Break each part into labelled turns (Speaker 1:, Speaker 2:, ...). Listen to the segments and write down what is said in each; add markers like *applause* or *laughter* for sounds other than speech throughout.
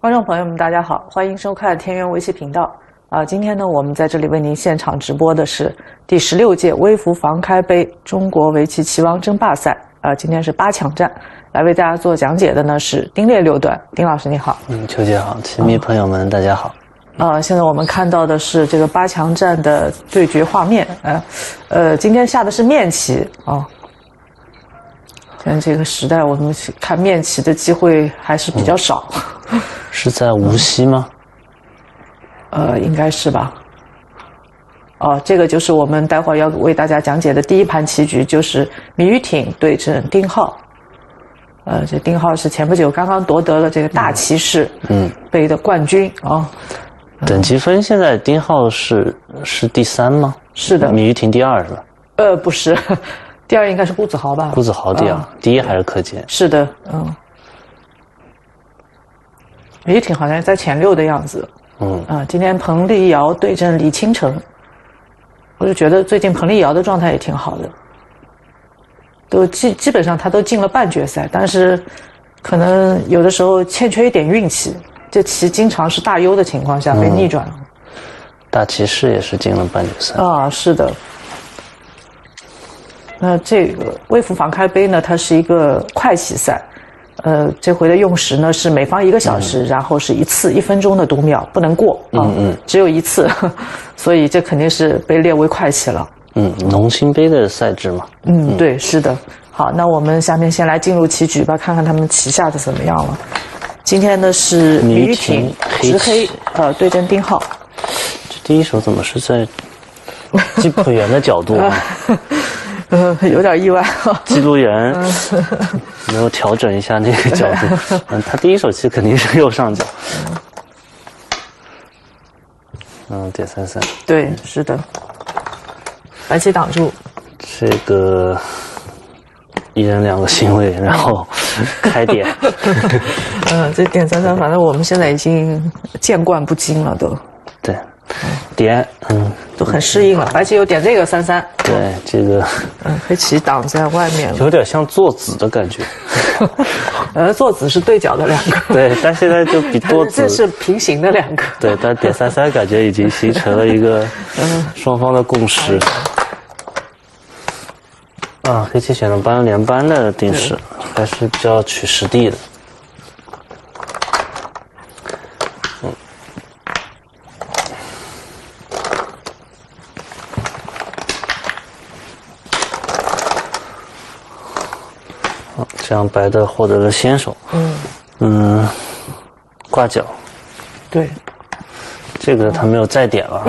Speaker 1: 观众朋友们，大家好，欢迎收看天元围棋频道。啊，今天呢，我们在这里为您现场直播的是第十六届微服房开杯中国围棋棋王争霸赛。啊，今天是八强战，来为大家做讲解的呢是丁烈六段。丁老师你好。
Speaker 2: 嗯，邱姐好，棋迷朋友们大家好。
Speaker 1: 啊，现在我们看到的是这个八强战的对决画面。呃，呃，今天下的是面棋啊。现在这个时代，我们看面棋的机会还是比较少。*laughs*
Speaker 2: 是在无锡吗？
Speaker 1: 呃，应该是吧。哦，这个就是我们待会儿要为大家讲解的第一盘棋局，就是米玉挺对阵丁浩。呃，这丁浩是前不久刚刚夺得了这个大棋士嗯杯的冠军啊。
Speaker 2: 等级分现在丁浩是是第三吗？
Speaker 1: 是的。
Speaker 2: 米玉挺第二是吧？
Speaker 1: 呃，不是，第二应该是顾子豪吧？
Speaker 2: 顾子豪第二，第一还是柯洁？
Speaker 1: 是的，嗯。李挺好像在前六的样子。嗯。啊，今天彭丽瑶对阵李清晨。我就觉得最近彭丽瑶的状态也挺好的，都基基本上她都进了半决赛，但是可能有的时候欠缺一点运气，这棋经常是大优的情况下被逆转了。
Speaker 2: 大骑士也是进了半决赛
Speaker 1: 啊，是的。那这个微服房开杯呢，它是一个快棋赛。呃，这回的用时呢是每方一个小时，然后是一次一分钟的读秒，不能过啊，只有一次，*laughs* 所以这肯定是被列为快棋了。
Speaker 2: 嗯，农心杯的赛制嘛。
Speaker 1: 嗯，对，是的。好，那我们下面先来进入棋局吧，看看他们棋下的怎么样了。今天呢是米玉挺直黑呃对阵丁浩。
Speaker 2: 这第一手怎么是在记谱员的角度？*laughs*
Speaker 1: 嗯，*laughs* 有点意外。
Speaker 2: 记录员没有调整一下那个角度。*laughs* 嗯，他第一手棋肯定是右上角。嗯，点三三。
Speaker 1: 对，是的。白棋挡住。
Speaker 2: 这个一人两个星位，然后 *laughs* 开点。
Speaker 1: 嗯，这点三三，反正我们现在已经见惯不惊了，都。
Speaker 2: 对。点，嗯，
Speaker 1: 都很适应了。白棋又点这个三三，
Speaker 2: 对，这个，
Speaker 1: 嗯，黑棋挡在外面了，
Speaker 2: 有点像坐子的感觉。*laughs*
Speaker 1: 呃，坐子是对角的两个，*laughs*
Speaker 2: 对，但现在就比多子
Speaker 1: 这是平行的两个。
Speaker 2: 对，但点三三感觉已经形成了一个 *laughs* 双方的共识。啊，黑棋选了班连班的定式，还是比较取实地的。这样白的获得了先手。嗯嗯，挂角。
Speaker 1: 对，
Speaker 2: 这个他没有再点了。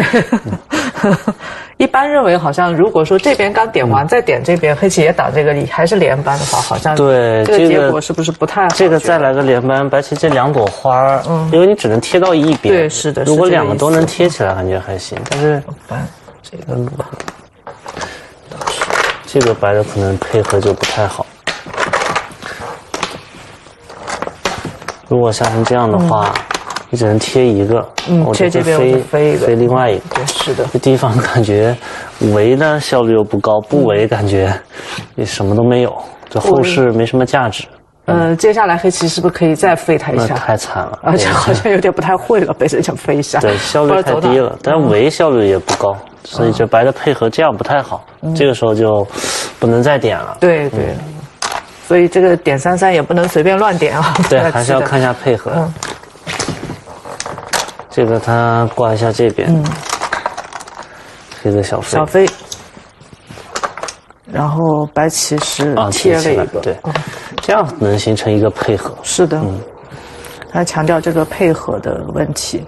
Speaker 2: *laughs*
Speaker 1: 一般认为，好像如果说这边刚点完再点这边，黑棋也打这个，你还是连扳的话，好像
Speaker 2: 对
Speaker 1: 这个结果是不是不太好？
Speaker 2: 这个再来个连扳，白棋这两朵花，嗯，因为你只能贴到一边。
Speaker 1: 对，是的。
Speaker 2: 如果两个都能贴起来，感觉还行。但是这个这个白的可能配合就不太好。如果下成这样的话，你只能贴一个，
Speaker 1: 嗯，贴这边飞
Speaker 2: 飞另外一个，
Speaker 1: 对，是的。
Speaker 2: 这地方感觉围呢效率又不高，不围感觉也什么都没有，这后势没什么价值。
Speaker 1: 嗯，接下来黑棋是不是可以再飞他一下？
Speaker 2: 太惨了，
Speaker 1: 而且好像有点不太会了，被人想飞一下。*laughs*
Speaker 2: 对，效率太低了，但是围效率也不高，所以这白的配合这样不太好。这个时候就不能再点了。
Speaker 1: 对对。所以这个点三三也不能随便乱点啊，*laughs*
Speaker 2: 对，还是要看一下配合。嗯，这个他挂一下这边，嗯，黑个小飞，
Speaker 1: 小飞，然后白棋是贴了一个，
Speaker 2: 对，这样能形成一个配合。
Speaker 1: 是的，嗯，他强调这个配合的问题。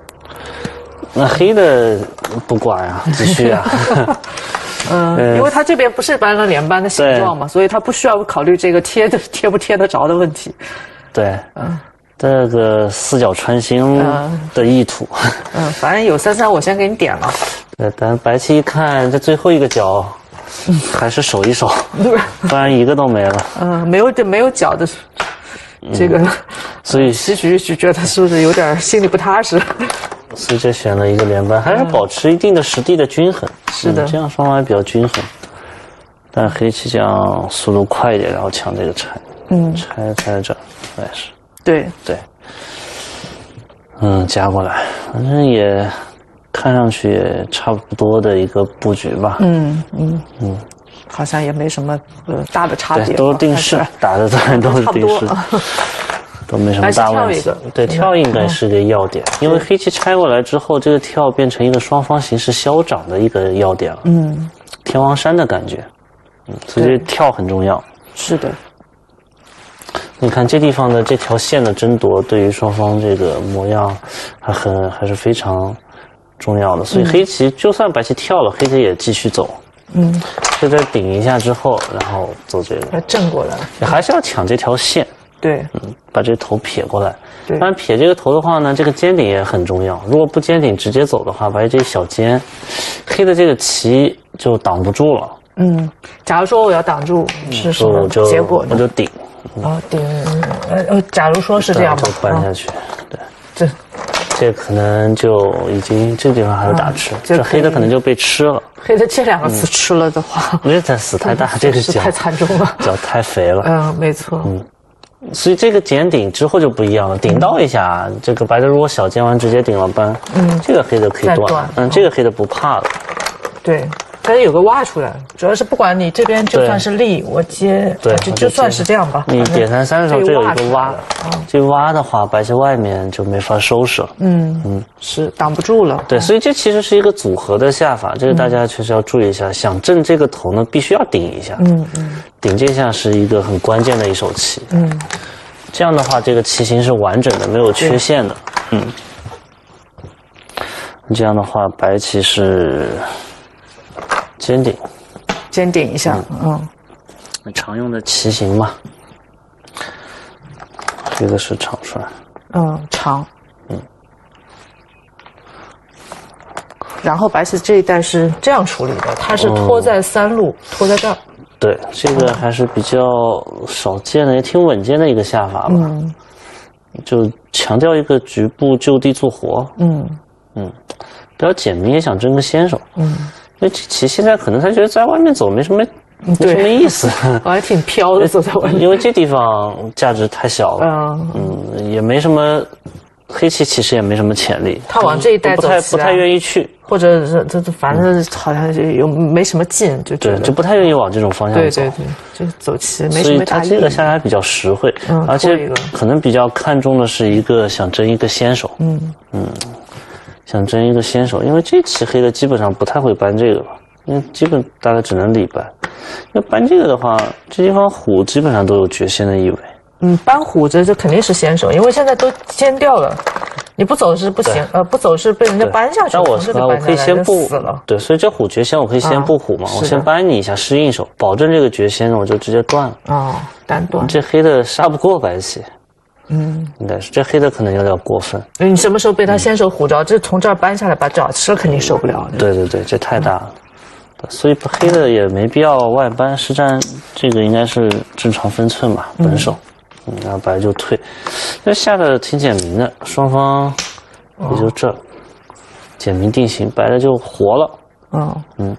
Speaker 2: 那黑的不管呀，继续啊。*laughs*
Speaker 1: 嗯，因为它这边不是班了连班的形状嘛，所以它不需要考虑这个贴的 *laughs* 贴不贴得着的问题。
Speaker 2: 对，嗯，这个四角穿心的意图。
Speaker 1: 嗯，反正有三三，我先给你点了。
Speaker 2: 对，但白棋一看这最后一个角，*laughs* 还是守一守，不然一个都没了。
Speaker 1: 嗯，没有这没有角的，这个，*laughs*
Speaker 2: 所以 *laughs*
Speaker 1: 西局就觉得他是不是有点心里不踏实？*laughs*
Speaker 2: 所以就选了一个连班，还是保持一定的实地的均衡。
Speaker 1: 是的，
Speaker 2: 这样双方也比较均衡。但黑棋这样速度快一点，然后抢这个拆。嗯，拆拆这，还是。
Speaker 1: 对
Speaker 2: 对。嗯，加过来，反正也看上去也差不多的一个布局吧。
Speaker 1: 嗯嗯嗯，好像也没什么呃大的差别。
Speaker 2: 都是定式，*laughs* 打的当然都是定式，都没什么大问题。对，跳应该是个要点，因为黑棋拆过来之后，这个跳变成一个双方形势消长的一个要点了。嗯，天王山的感觉，嗯，所以跳很重要。
Speaker 1: 是的。
Speaker 2: 你看这地方的这条线的争夺，对于双方这个模样还很还是非常重要的。所以黑棋就算白棋跳了，黑棋也继续走。嗯，就在顶一下之后，然后走这个。
Speaker 1: 要正过来。
Speaker 2: 还是要抢这条线。
Speaker 1: 对。嗯，
Speaker 2: 把这头撇过来。对。但撇这个头的话呢，这个尖顶也很重要。如果不尖顶直接走的话，把这小尖，黑的这个棋就挡不住了。
Speaker 1: 嗯，假如说我要挡住，是什么结果？
Speaker 2: 我就顶。
Speaker 1: 哦，顶，呃呃，假如说是这样吧，
Speaker 2: 搬下去，对，
Speaker 1: 这，
Speaker 2: 可能就已经这地方还有打吃，这黑的可能就被吃了。
Speaker 1: 黑的这两个字吃了的话，
Speaker 2: 没有它死 *laughs* 太大，这个
Speaker 1: 脚太惨重了，*laughs*
Speaker 2: 脚太肥了。*laughs*
Speaker 1: 嗯，没错。嗯，
Speaker 2: 所以这个剪顶之后就不一样了，顶到一下，这个白的如果小尖完直接顶了斑，嗯，这个黑的可以断，嗯，这个黑的不怕了。
Speaker 1: 对。它有个挖出来，主要是不管你这边就算是立，我接，
Speaker 2: 对，
Speaker 1: 就就算是这样吧。
Speaker 2: 你点三三的时候，这有一个挖，这挖的话，白棋外面就没法收拾了。嗯
Speaker 1: 嗯，是挡不住了。
Speaker 2: 对，所以这其实是一个组合的下法，这个大家确实要注意一下。想正这个头呢，必须要顶一下。嗯嗯，顶这下是一个很关键的一手棋。嗯，这样的话，这个棋形是完整的，没有缺陷的。嗯，这样的话，白棋是。尖顶，
Speaker 1: 尖顶一下，嗯，
Speaker 2: 常用的棋形嘛，这个是长出来，
Speaker 1: 嗯，长，嗯，然后白棋这一带是这样处理的，它是拖在三路，拖在这儿，
Speaker 2: 对，这个还是比较少见的，也挺稳健的一个下法吧，嗯，就强调一个局部就地做活，嗯。嗯，比较简明，也想争个先手，嗯。那这棋现在可能他觉得在外面走没什么，没什么意思。*laughs*
Speaker 1: 我还挺飘的，走在外面。
Speaker 2: 因为这地方价值太小了，嗯，也没什么，黑棋其实也没什么潜力。
Speaker 1: 他往这一带走，
Speaker 2: 不太不太愿意去，
Speaker 1: 或者是这这反正好像就有没什么劲，就
Speaker 2: 对，就不太愿意往这种方向走。
Speaker 1: 对对对，就走棋没什么
Speaker 2: 大。所以他这个下来比较实惠，而且可能比较看重的是一个想争一个先手。嗯嗯。想争一个先手，因为这棋黑的基本上不太会搬这个吧，因为基本大概只能里搬。要搬这个的话，这地方虎基本上都有绝先的意味。
Speaker 1: 嗯，搬虎这这肯定是先手，因为现在都先掉了，你不走是不行，呃，不走是被人家搬下去。
Speaker 2: 那我我可以先布，对，所以这虎绝先，我可以先不虎嘛，我先搬你一下适应手，保证这个绝先，我就直接断了。哦，
Speaker 1: 单断。
Speaker 2: 这黑的杀不过白棋。嗯，应该是这黑的可能有点过分。
Speaker 1: 你什么时候被他先手虎着？这从这儿搬下来把爪吃了，肯定受不了。
Speaker 2: 对对对，这太大了，所以黑的也没必要外搬实战，这个应该是正常分寸吧，本手。嗯，然后白就退，这下的挺简明的，双方也就这，简明定型，白的就活了。嗯嗯，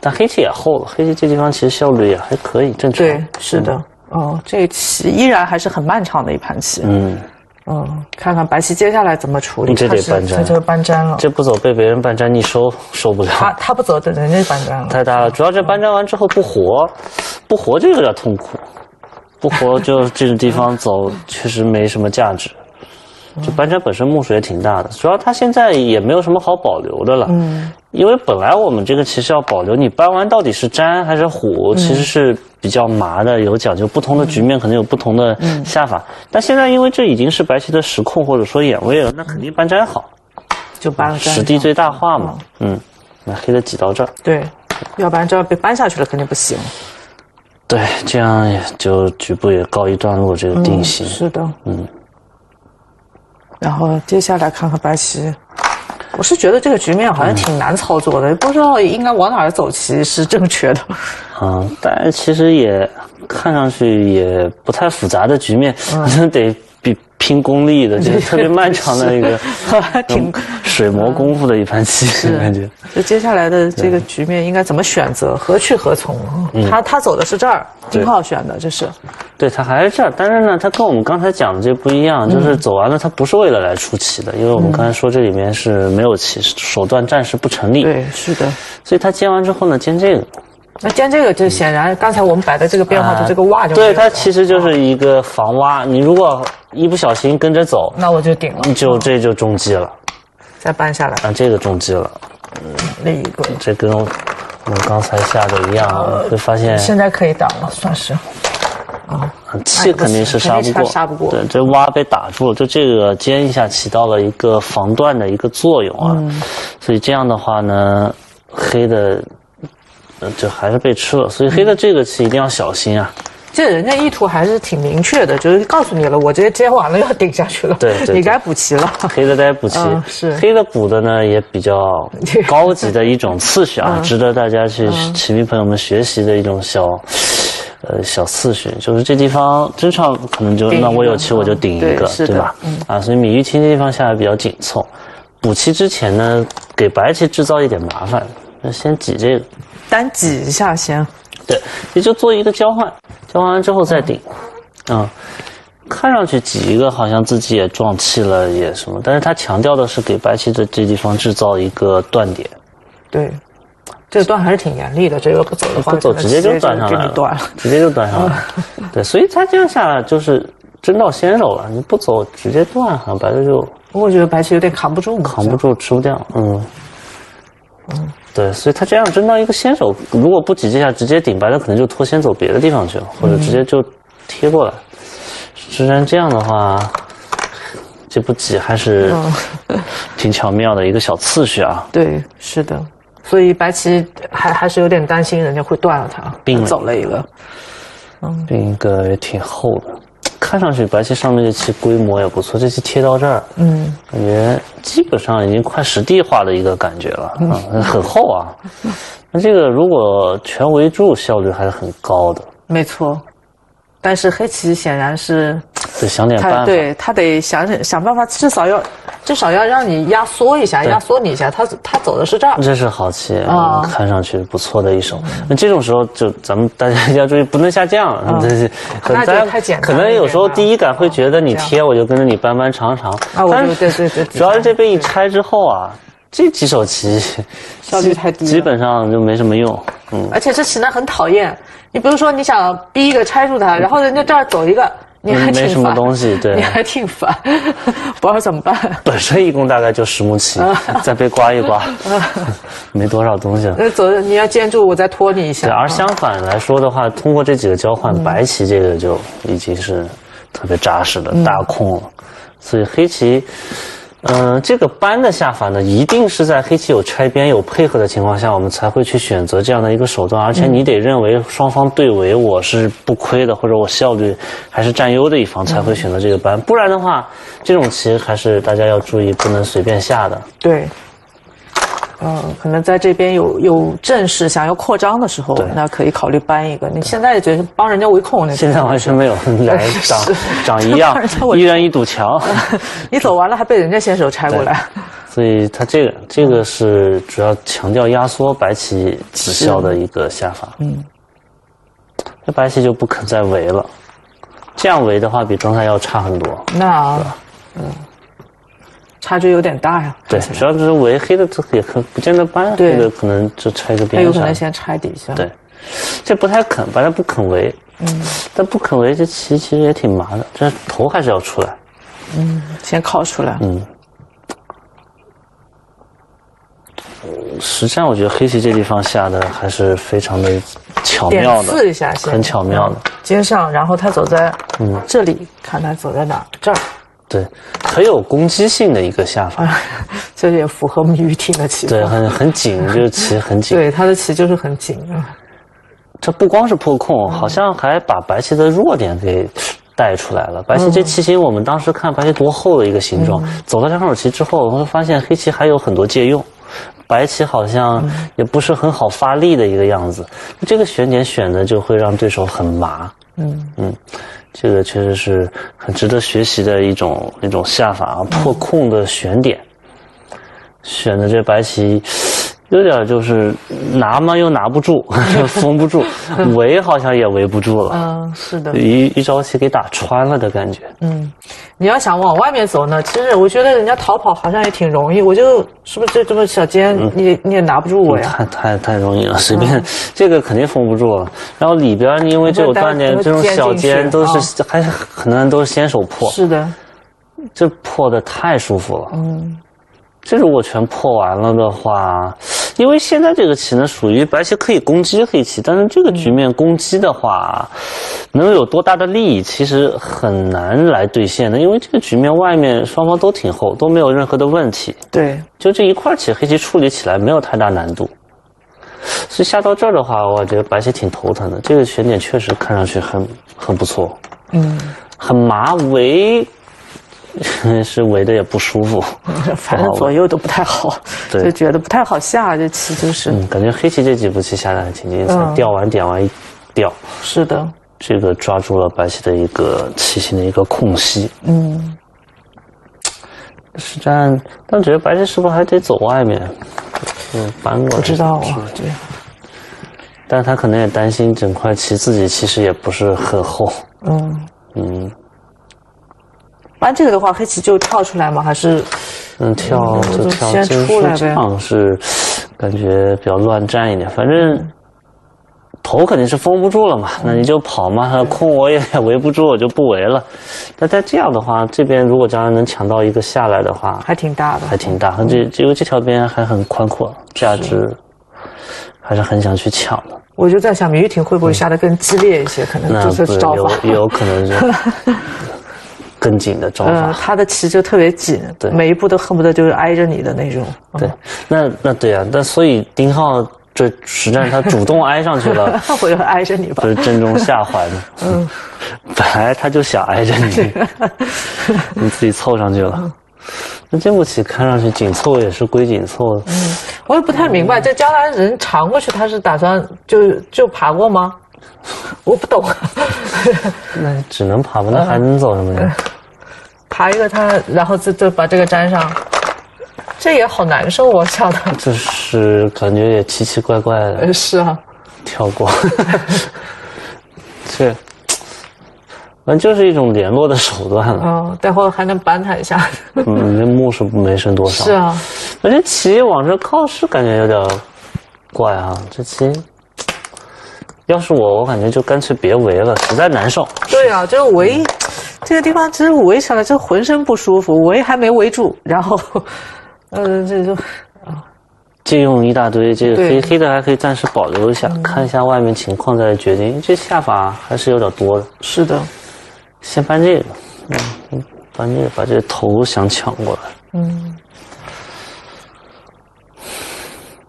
Speaker 2: 但黑棋也厚了，黑棋这地方其实效率也还可以，正常。
Speaker 1: 对，是的。哦，这棋依然还是很漫长的一盘棋。嗯嗯，看看白棋接下来怎么处理。
Speaker 2: 这得搬粘，
Speaker 1: 这就搬粘了。
Speaker 2: 这不走被别人搬粘，你收收不了。
Speaker 1: 他他不走，等人家搬粘了。
Speaker 2: 太大了，主要这搬粘完之后不活，不活就有点痛苦。不活就这个地方走，确实没什么价值。就搬粘本身目数也挺大的，主要他现在也没有什么好保留的了。嗯，因为本来我们这个其实要保留，你搬完到底是粘还是虎，其实是比较麻的，有讲究。不同的局面可能有不同的下法。但现在因为这已经是白棋的实控或者说眼位了，那肯定搬粘好，
Speaker 1: 就搬了
Speaker 2: 实地最大化嘛。嗯，那黑的挤到这儿，
Speaker 1: 对，要不然这要被搬下去了肯定不行。
Speaker 2: 对，这样也就局部也告一段落，这个定型。
Speaker 1: 是的，嗯。然后接下来看看白棋，我是觉得这个局面好像挺难操作的，不知道应该往哪儿走其实是正确的。
Speaker 2: 嗯，*laughs* 但其实也看上去也不太复杂的局面，*laughs* 得比拼功力的，就是特别漫长的一个，*laughs* 挺水磨功夫的一盘棋，*laughs* 感觉。
Speaker 1: 就接下来的这个局面应该怎么选择，何去何从？他他走的是这儿，金浩选的这是。
Speaker 2: 对他还是这儿，但是呢，他跟我们刚才讲的这不一样，就是走完了他不是为了来出棋的，因为我们刚才说这里面是没有棋，手段暂时不成立。
Speaker 1: 对，是的。
Speaker 2: 所以他煎完之后呢，煎这个。
Speaker 1: 那煎这个就显然，刚才我们摆的这个变化就这个挖就
Speaker 2: 对它其实就是一个防挖。你如果一不小心跟着走，
Speaker 1: 那我就顶了，
Speaker 2: 就这就中计了。
Speaker 1: 再搬下来
Speaker 2: 啊，这个中计了。
Speaker 1: 嗯，另一个
Speaker 2: 这跟我们刚才下的一样，会发现
Speaker 1: 现在可以挡了，算是
Speaker 2: 啊，气肯定是杀不过，
Speaker 1: 杀不过。
Speaker 2: 对，这挖被打住了，就这个尖一下起到了一个防断的一个作用啊。嗯所以这样的话呢，黑的。呃，就还是被吃了，所以黑的这个棋一定要小心啊。
Speaker 1: 这人家意图还是挺明确的，就是告诉你了，我直接接完了要顶下去了，
Speaker 2: 对，
Speaker 1: 你该补棋了。
Speaker 2: 黑的该补棋，
Speaker 1: 是
Speaker 2: 黑的补的呢也比较 *laughs* 高级的一种次序啊，值得大家去棋迷朋友们学习的一种小呃小次序，就是这地方真唱可能就那我有棋我就顶一个，对吧？啊，所以米玉清这地方下来比较紧凑，补棋之前呢给白棋制造一点麻烦，那先挤这个。
Speaker 1: 单挤一下先，
Speaker 2: 对，也就做一个交换，交换完之后再顶，啊，看上去挤一个好像自己也撞气了也什么，但是他强调的是给白棋的这地方制造一个断点，
Speaker 1: 对，这个断还是挺严厉的，这个不走的话，
Speaker 2: 不走直接就断上来了，直接就断上来，对，所以他这样下来就是真到先手了，你不走直接断，好像白的就，
Speaker 1: 我觉得白棋有点扛不住，
Speaker 2: 扛不住吃不掉，嗯，嗯。对，所以他这样争到一个先手，如果不挤这下直接顶白，他可能就拖先走别的地方去了，或者直接就贴过来。虽然这样的话，这不挤还是挺巧妙的一个小次序啊。
Speaker 1: 对，是的。所以白棋还还是有点担心人家会断了他，并走了一个，
Speaker 2: 嗯，另一个也挺厚的。看上去白棋上面这棋规模也不错，这棋贴到这儿，嗯，感觉基本上已经快实地化的一个感觉了，嗯，*laughs* 很厚啊。那这个如果全围住，效率还是很高的。
Speaker 1: 没错，但是黑棋显然是。
Speaker 2: 得想点办法，
Speaker 1: 对他得想想想办法，至少要至少要让你压缩一下，压缩你一下。他他走的是这儿，
Speaker 2: 这是好棋啊，看上去不错的一手。那这种时候就咱们大家要注意，不能下降。这是
Speaker 1: 那就太简单。
Speaker 2: 可能有时候第一感会觉得你贴，我就跟着你搬搬长长。
Speaker 1: 啊，我就对对对。
Speaker 2: 主要是这边一拆之后啊，这几手棋
Speaker 1: 效率太低，
Speaker 2: 基本上就没什么用。
Speaker 1: 嗯，而且这棋呢很讨厌。你比如说你想逼一个拆住它，然后人家这儿走一个。你还
Speaker 2: 没什么东西，对，
Speaker 1: 你还挺烦，不知道怎么办。
Speaker 2: 本身一共大概就十目棋，再被刮一刮，*laughs* 没多少东西了。
Speaker 1: 那走，你要建筑，我再拖你一下。
Speaker 2: 对，而相反来说的话，通过这几个交换，白棋这个就已经是特别扎实的大空了，所以黑棋。嗯，这个搬的下法呢，一定是在黑棋有拆边、有配合的情况下，我们才会去选择这样的一个手段。而且你得认为双方对围我是不亏的，或者我效率还是占优的一方，才会选择这个搬。不然的话，这种棋还是大家要注意，不能随便下的。
Speaker 1: 对。嗯，可能在这边有有阵势想要扩张的时候，那可以考虑搬一个。你现在觉得帮人家围控，
Speaker 2: 现在完全没有来长 *laughs* 长一样，*laughs* 一人一堵墙。*laughs*
Speaker 1: 你走完了还被人家先手拆过来，
Speaker 2: 所以他这个这个是主要强调压缩白棋子效的一个下法。嗯，那白棋就不肯再围了，这样围的话比刚才要差很多。
Speaker 1: 那，嗯。差距有点大呀。
Speaker 2: 对，主要是围黑的这也可不见得搬，这个可能就拆个边
Speaker 1: 上。有可能先拆底下。
Speaker 2: 对，这不太肯，本来不肯围。嗯。但不肯围，这棋其实也挺麻的，这头还是要出来。
Speaker 1: 嗯，先靠出来。嗯。
Speaker 2: 实际上，我觉得黑棋这地方下的还是非常的巧妙的，
Speaker 1: 刺一下先，
Speaker 2: 很巧妙的。
Speaker 1: 接上，然后他走在嗯这里，看他走在哪这儿。
Speaker 2: 对，很有攻击性的一个下法，*laughs*
Speaker 1: 这也符合米玉婷的棋。
Speaker 2: 对，很很紧，就是棋很紧。*laughs*
Speaker 1: 对，他的棋就是很紧啊。
Speaker 2: 这不光是破空，好像还把白棋的弱点给带出来了。白棋这棋形，我们当时看白棋多厚的一个形状，走到这手棋之后，我们发现黑棋还有很多借用，白棋好像也不是很好发力的一个样子。这个选点选的就会让对手很麻。嗯嗯。这个确实是很值得学习的一种一种下法啊，破空的选点，选的这白棋。有点就是拿嘛又拿不住，*laughs* 封不住，*laughs* 围好像也围不住了。
Speaker 1: 嗯，是的，
Speaker 2: 一一招棋给打穿了的感觉。
Speaker 1: 嗯，你要想往外面走呢，其实我觉得人家逃跑好像也挺容易。我就是不是这这么小尖，你你也拿不住我呀？
Speaker 2: 太太太容易了，随便这个肯定封不住了。然后里边因为这有断点，这种小尖都是还是很多人都是先手破。
Speaker 1: 是的，
Speaker 2: 这破的太舒服了。嗯。这如果全破完了的话，因为现在这个棋呢，属于白棋可以攻击黑棋，但是这个局面攻击的话，能有多大的利益，其实很难来兑现的。因为这个局面外面双方都挺厚，都没有任何的问题。
Speaker 1: 对，
Speaker 2: 就这一块棋，黑棋处理起来没有太大难度。所以下到这儿的话，我觉得白棋挺头疼的。这个选点确实看上去很很不错，嗯，很麻围。*laughs* 是围的也不舒服，*laughs*
Speaker 1: 反正左右都不太好，就觉得不太好下这棋就是。
Speaker 2: 嗯，感觉黑棋这几步棋下的还挺精彩，调完点完一调。
Speaker 1: 是的，
Speaker 2: 这个抓住了白棋的一个棋形的一个空隙。嗯，实战，但觉得白棋是不是还得走外面？嗯，搬过来。
Speaker 1: 不知道啊，对。
Speaker 2: 但他可能也担心整块棋自己其实也不是很厚。嗯嗯。
Speaker 1: 搬这个的话，黑棋就跳出来吗？还是
Speaker 2: 嗯跳就跳？先出来呗。这样是感觉比较乱战一点。反正头肯定是封不住了嘛，那你就跑嘛。空我也 *laughs* 围不住，我就不围了。那在这样的话，这边如果将来能抢到一个下来的话，
Speaker 1: 还挺大的，
Speaker 2: 还挺大。这因为这条边还很宽阔，价值还是很想去抢的。
Speaker 1: 我就在想，米玉婷会不会下的更激烈一些？可能就是招
Speaker 2: 法，有有可能是。*laughs* 更紧的招法，
Speaker 1: 他的棋就特别紧，对，每一步都恨不得就是挨着你的那种。
Speaker 2: 对，那那对啊，那所以丁浩这实战他主动挨上去了，*laughs*
Speaker 1: 我就挨着你吧，
Speaker 2: 就是正中下怀的。*laughs* 嗯，本来他就想挨着你，*laughs* 你自己凑上去了。那这步棋看上去紧凑也是归紧凑。嗯，
Speaker 1: 我也不太明白，这将来人长过去，他是打算就就爬过吗？我不懂，
Speaker 2: 那只能爬吧？那还能走什么呀？
Speaker 1: 爬一个他，然后就就把这个粘上，这也好难受啊！下的，
Speaker 2: 就是感觉也奇奇怪怪的。
Speaker 1: 是啊，
Speaker 2: 跳过，*laughs* 这，反正就是一种联络的手段了。
Speaker 1: 嗯，待会儿还能扳他一下。
Speaker 2: 嗯，那目是没剩多少。
Speaker 1: 是啊，
Speaker 2: 而且棋往这靠是感觉有点怪啊，这棋。要是我，我感觉就干脆别围了，实在难受。
Speaker 1: 对啊，就是围这个地方，其实围起来就浑身不舒服。围还没围住，然后，*laughs* 呃，这就
Speaker 2: 啊，借用一大堆。这个黑黑的还可以暂时保留一下，看一下外面情况再决定。这下法还是有点多的。
Speaker 1: 是的，
Speaker 2: 先搬这个，嗯，搬这个，把这头想抢过来。嗯。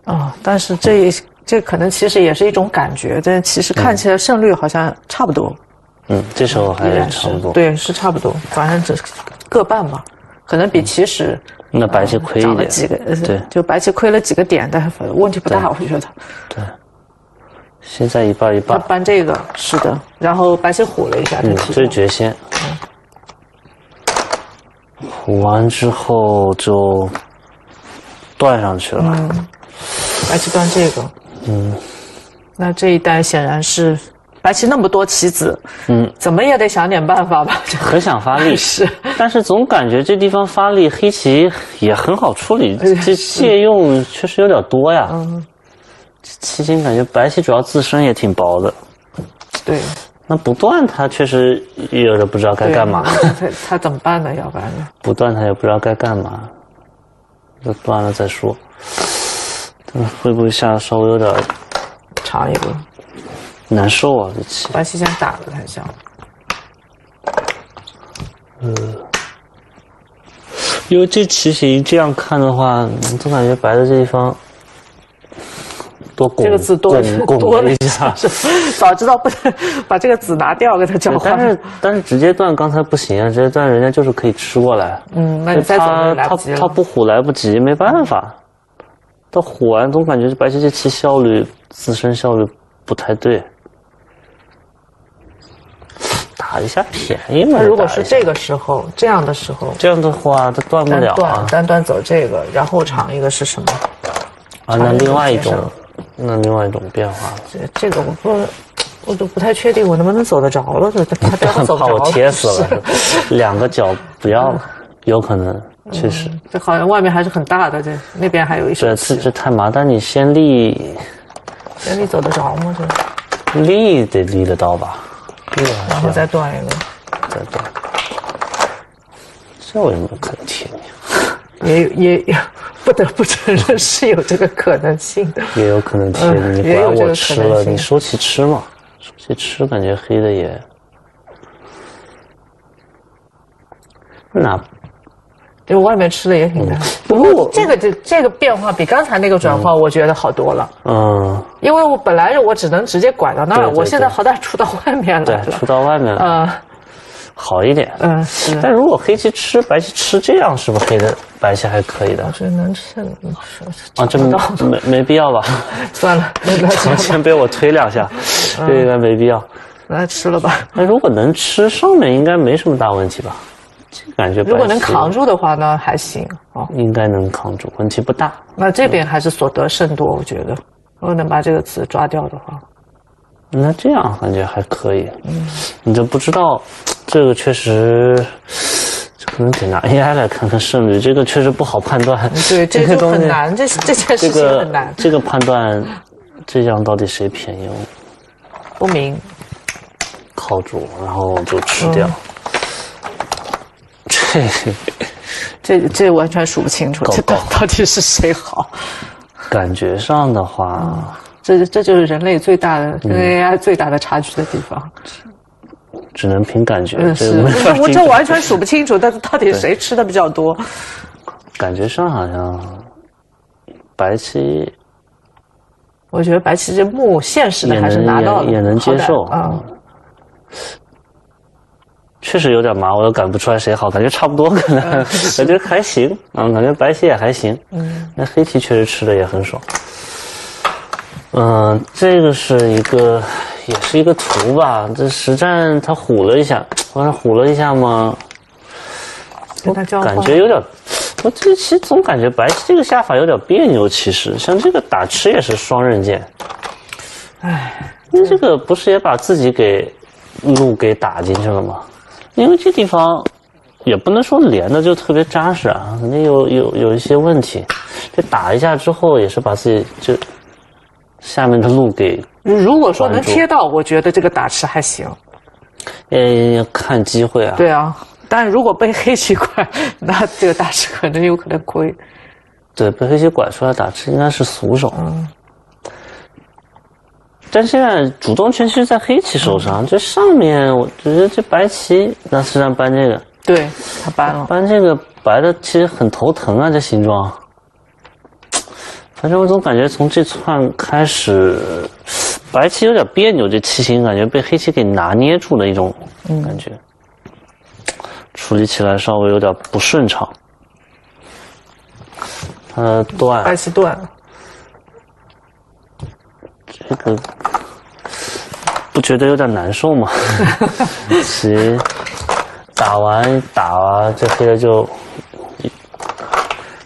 Speaker 1: 啊，但是这一。这可能其实也是一种感觉，但其实看起来胜率好像差不多。
Speaker 2: 嗯，这时候还是差不多。
Speaker 1: 对，是差不多，反正只各半吧，可能比起始
Speaker 2: 那白棋亏一点。
Speaker 1: 几个，
Speaker 2: 对，
Speaker 1: 就白棋亏了几个点，但是问题不大，我觉得。
Speaker 2: 对。现在一半一半。
Speaker 1: 他搬这个是的，然后白棋虎了一下，
Speaker 2: 嗯，这是绝先。虎完之后就断上去了。嗯，
Speaker 1: 白棋断这个。嗯，那这一带显然是白棋那么多棋子，嗯，怎么也得想点办法吧？
Speaker 2: 很想发力
Speaker 1: 是，
Speaker 2: 但是总感觉这地方发力黑棋也很好处理，这借用确实有点多呀。嗯，棋形感觉白棋主要自身也挺薄的。
Speaker 1: 对，
Speaker 2: 那不断他确实有点不知道该干嘛。
Speaker 1: 他他怎么办呢？要不然呢？
Speaker 2: 不断他也不知道该干嘛，就断了再说。会不会下的稍微有点
Speaker 1: 长一个？
Speaker 2: 难受啊，这棋。
Speaker 1: 白棋先打了才像。
Speaker 2: 嗯，因为这棋形这样看的话，总感觉白的这一方多拱，
Speaker 1: 这个字多 *laughs*
Speaker 2: 多了一下。*laughs*
Speaker 1: 早知道不能 *laughs* 把这个子拿掉，给他交换。
Speaker 2: 但是但是直接断刚才不行啊，直接断人家就是可以吃过来。
Speaker 1: 嗯，那你再
Speaker 2: 他他他不虎来不及，没办法。他虎完总感觉白棋这棋效率自身效率不太对，一下便宜嘛。
Speaker 1: 如果是这个时候这样的时候，
Speaker 2: 这样的话它断不了啊。
Speaker 1: 单断走这个，然后长一个是什么？
Speaker 2: 啊，那另外一种，那另外一种变化。
Speaker 1: 这这个我不，我都不太确定我能不能走得着了。这怕
Speaker 2: 怕 *laughs* 我贴死了，*laughs* 两个脚不要了，有可能。确实，
Speaker 1: 这好像外面还是很大的，这那边还有一手。
Speaker 2: 这这太麻烦，你先立，
Speaker 1: 先立走得着吗？
Speaker 2: 这立得立得到吧？
Speaker 1: 然后再断一个，
Speaker 2: 再断。这有什么可能贴
Speaker 1: 你？也也也不得不承认是有这个可能性的。
Speaker 2: 也有可能贴你，你管我吃了，你说起吃嘛，说起吃，感觉黑的也那。
Speaker 1: 因为外面吃的也挺难，不过这个这这个变化比刚才那个转化，我觉得好多了。嗯，因为我本来我只能直接拐到那儿，我现在好歹出到外面了。
Speaker 2: 对，出到外面了。嗯，好一点。嗯，是。但如果黑棋吃白棋吃这样，是不是黑的白棋还可以的？
Speaker 1: 我觉得能吃。
Speaker 2: 啊，这没没没必要吧？*laughs*
Speaker 1: 算了，
Speaker 2: 先 *laughs* 被我推两下，这应该没必要。
Speaker 1: 来吃了吧。
Speaker 2: 那如果能吃，上面应该没什么大问题吧？感觉
Speaker 1: 如果能扛住的话呢，还行
Speaker 2: 哦，应该能扛住，问题不大。
Speaker 1: 那这边还是所得甚多，我觉得，如果能把这个词抓掉的话，
Speaker 2: 那这样感觉还可以。嗯，你就不知道，这个确实，可能得拿 AI 来看看胜率，这个确实不好判断。
Speaker 1: 对，这个很难，这这件事情很难。
Speaker 2: 这个判断，这样到底谁便宜？
Speaker 1: 不明。
Speaker 2: 靠住，然后就吃掉。*laughs*
Speaker 1: 这这完全数不清楚，这到到底是谁好？*laughs*
Speaker 2: 感觉上的话，
Speaker 1: 这这就是人类最大的跟 AI 最大的差距的地方。
Speaker 2: 只能凭感觉，嗯
Speaker 1: 是我这完全数不清楚，但是到底谁吃的比较多？
Speaker 2: 感觉上好像白棋，
Speaker 1: 我觉得白棋这木现实的还是拿到了，
Speaker 2: 也能接受啊。确实有点麻，我又赶不出来谁好，感觉差不多，可能。感觉还行，嗯，感觉白棋也还行，嗯，那黑棋确实吃的也很爽，嗯，这个是一个，也是一个图吧，这实战他虎了一下，我说虎了一下吗？我感觉有点，我这棋总感觉白棋这个下法有点别扭，其实。像这个打吃也是双刃剑，哎，那这个不是也把自己给路给打进去了吗？因为这地方也不能说连的就特别扎实啊，肯定有有有一些问题。这打一下之后，也是把自己就下面的路给。
Speaker 1: 如果说能贴到，我觉得这个打吃还行。
Speaker 2: 呃，看机会啊。
Speaker 1: 对啊，但是如果被黑棋拐，*laughs* 那这个打吃可能有可能亏。
Speaker 2: 对，被黑棋拐出来打吃应该是俗手。嗯。但现在主动权其实，在黑棋手上。这上面，我觉得这白棋，那实际上搬这个，
Speaker 1: 对他搬了，
Speaker 2: 搬这个白的其实很头疼啊，这形状。反正我总感觉从这串开始，白棋有点别扭，这棋形感觉被黑棋给拿捏住的一种感觉，处理起来稍微有点不顺畅。呃，断，
Speaker 1: 白棋断。
Speaker 2: 这个不觉得有点难受吗？*laughs* 棋打完打完，这黑的就比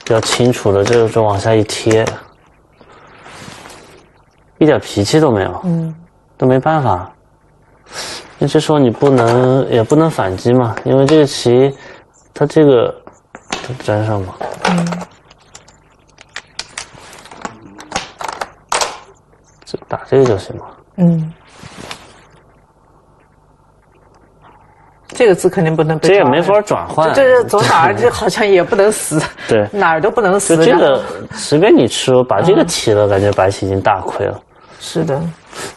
Speaker 2: 较清楚的，这就往下一贴，一点脾气都没有，嗯，都没办法。那这时候你不能也不能反击嘛，因为这个棋它这个粘上嘛，嗯。打这个就行了。嗯，
Speaker 1: 这个字肯定不能被。
Speaker 2: 这也没法转换。
Speaker 1: 这这走哪儿这好像也不能死。
Speaker 2: 对，
Speaker 1: 哪儿都不能死。
Speaker 2: 就这个随便你吃，把这个提了，感觉白棋已经大亏了。
Speaker 1: 是的。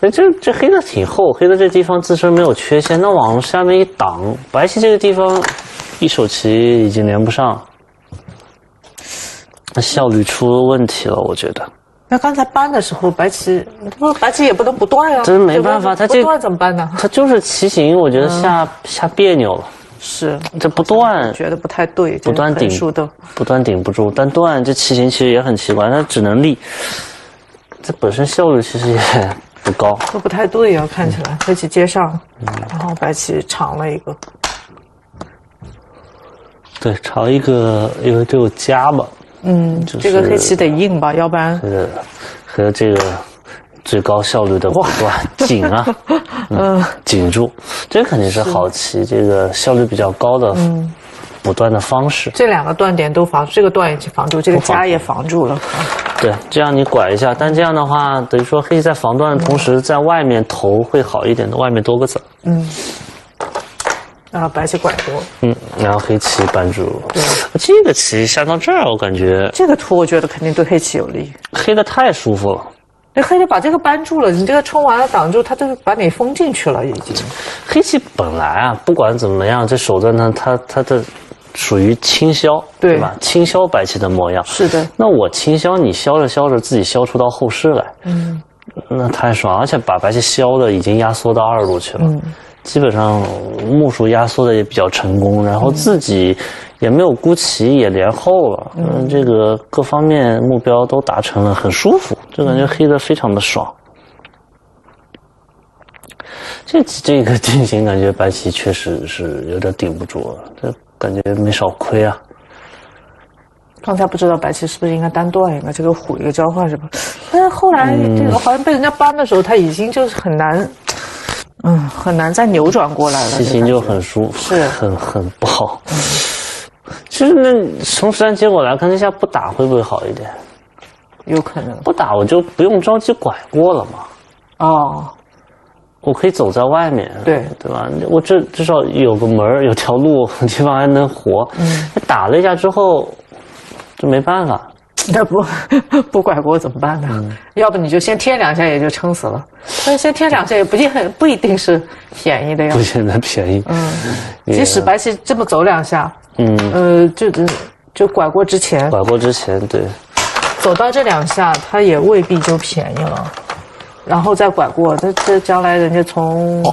Speaker 2: 那这这黑的挺厚，黑的这地方自身没有缺陷，那往下面一挡，白棋这个地方一手棋已经连不上，那效率出了问题了，我觉得。
Speaker 1: 那刚才搬的时候，白棋，不白棋也不能不断呀。
Speaker 2: 真没办法，他这
Speaker 1: 断怎么办呢？
Speaker 2: 他就是棋形，我觉得下下别扭了。
Speaker 1: 是，
Speaker 2: 这不断
Speaker 1: 觉得不太对，
Speaker 2: 不断顶不断顶不住，但断这棋形其实也很奇怪，它只能立。这本身效率其实也不高，
Speaker 1: 都不太对呀，看起来黑棋接上，然后白棋长了一个，
Speaker 2: 对，长一个，因为这有加嘛，
Speaker 1: 嗯，这个黑棋得硬吧，要不然
Speaker 2: 和和这个最高效率的果断 *laughs* 紧啊，嗯，紧住，这肯定是好棋，这个效率比较高的，嗯。补断的方式，
Speaker 1: 这两个断点都防，这个断也防住，这个夹也防住了。
Speaker 2: 对，这样你拐一下，但这样的话，等于说黑棋在防断的同时，在外面头会好一点的，外面多个子。嗯。
Speaker 1: 然后白棋拐过。
Speaker 2: 嗯，然后黑棋扳住。对，这个棋下到这儿，我感觉
Speaker 1: 这个图我觉得肯定对黑棋有利。
Speaker 2: 黑的太舒服了。
Speaker 1: 那黑的把这个扳住了，你这个冲完了挡住，他就把你封进去了已经。
Speaker 2: 黑棋本来啊，不管怎么样，这手段呢，它它的。属于轻消，对吧？轻消白棋的模样。
Speaker 1: 是的。
Speaker 2: 那我轻消，你消着消着，自己消出到后势来，嗯，那太爽，而且把白棋消的已经压缩到二路去了，嗯，基本上目数压缩的也比较成功，然后自己也没有孤棋，也连后了，嗯，这个各方面目标都达成了，很舒服，就感觉黑的非常的爽。这这个进行，感觉白棋确实是有点顶不住了，这。感觉没少亏啊！
Speaker 1: 刚才不知道白棋是不是应该单断一个，这个虎一个交换是吧？但是后来这个好像被人家搬的时候，他已经就是很难，嗯，很难再扭转过来了。
Speaker 2: 心情就很舒服，
Speaker 1: 是
Speaker 2: 很很不好。其实那从实战结果来看，这下不打会不会好一点？
Speaker 1: 有可能
Speaker 2: 不打，我就不用着急拐过了嘛。哦。我可以走在外面，
Speaker 1: 对
Speaker 2: 对吧？我这至少有个门有条路，*laughs* 地方还能活。嗯，打了一下之后，就没办法。*laughs*
Speaker 1: 那不不拐过怎么办呢？要不你就先贴两下，也就撑死了。但先贴两下也不一定不一定是便宜的呀。
Speaker 2: 不见得便宜。嗯，
Speaker 1: 即使白棋这么走两下，嗯呃，就就拐过之前，
Speaker 2: 拐过之前，对，
Speaker 1: 走到这两下，它也未必就便宜了。然后再拐过，这这将来人家从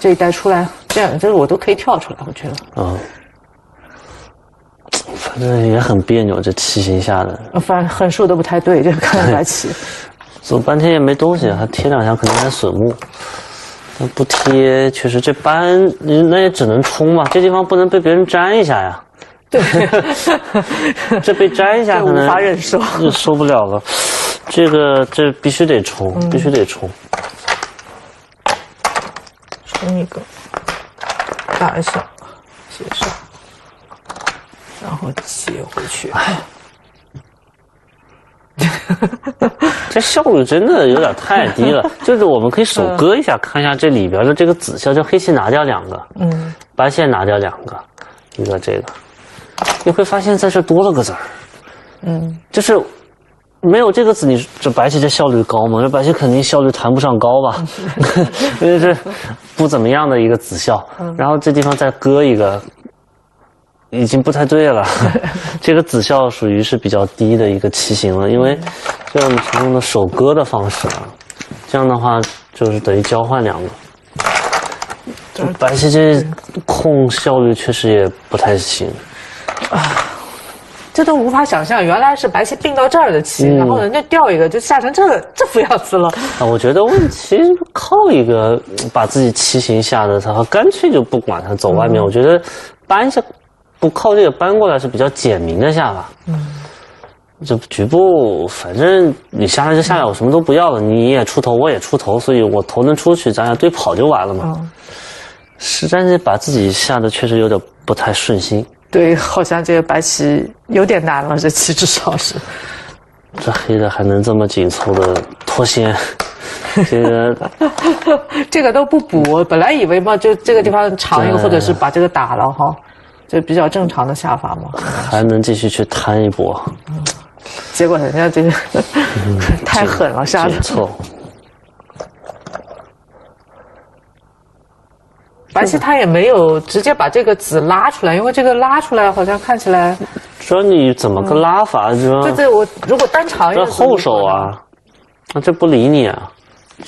Speaker 1: 这一带出来，这样这个我都可以跳出来，我觉得。嗯。
Speaker 2: 反正也很别扭，这棋形下的。
Speaker 1: 反正横竖都不太对，这看白棋。*laughs*
Speaker 2: 走半天也没东西，还贴两下可能还损木。那不贴，确实这斑那也只能冲嘛，这地方不能被别人粘一下呀。
Speaker 1: 对。*laughs*
Speaker 2: 这被粘一下 *laughs* 可能
Speaker 1: 无法忍受，
Speaker 2: 受不了了。这个这必须得冲，必须得冲，
Speaker 1: 冲一个，打一下，接上，然后接回去。*laughs*
Speaker 2: 这效率真的有点太低了。*laughs* 就是我们可以手割一下，看一下这里边的这个子效，就黑棋拿掉两个，嗯，白棋拿掉两个，一个这个，你会发现在这多了个子儿，嗯，就是。没有这个子，你这白棋这效率高吗？这白棋肯定效率谈不上高吧，*laughs* 因为这不怎么样的一个子效。然后这地方再割一个，已经不太对了。*laughs* 这个子效属于是比较低的一个棋形了，因为这样提供的手割的方式啊，这样的话就是等于交换两个。白棋这控效率确实也不太行啊。
Speaker 1: 这都无法想象，原来是白棋并到这儿的棋，然后人家掉一个就下成这 *laughs* 这副样子了。
Speaker 2: 啊，我觉得问题靠一个把自己棋形下的，他干脆就不管他走外面。我觉得搬下不靠这个搬过来是比较简明的下法。嗯，这局部反正你下来就下来，我什么都不要了，你也出头，我也出头，所以我头能出去，咱俩对跑就完了嘛。实战是把自己下的确实有点不太顺心。
Speaker 1: 对，好像这个白棋有点难了，这棋至少是。
Speaker 2: 这黑的还能这么紧凑的脱先，*laughs* 这个
Speaker 1: 这个都不补。本来以为嘛，就这个地方长一个，或者是把这个打了哈，就比较正常的下法嘛。
Speaker 2: 还能继续去贪一波，
Speaker 1: 结果人家这个太狠了，下的。
Speaker 2: 错。
Speaker 1: 白棋他也没有直接把这个子拉出来，因为这个拉出来好像看起来。
Speaker 2: 说你怎么个拉法？
Speaker 1: 对对我如果单长一
Speaker 2: 点。这后手啊，那这不理你啊，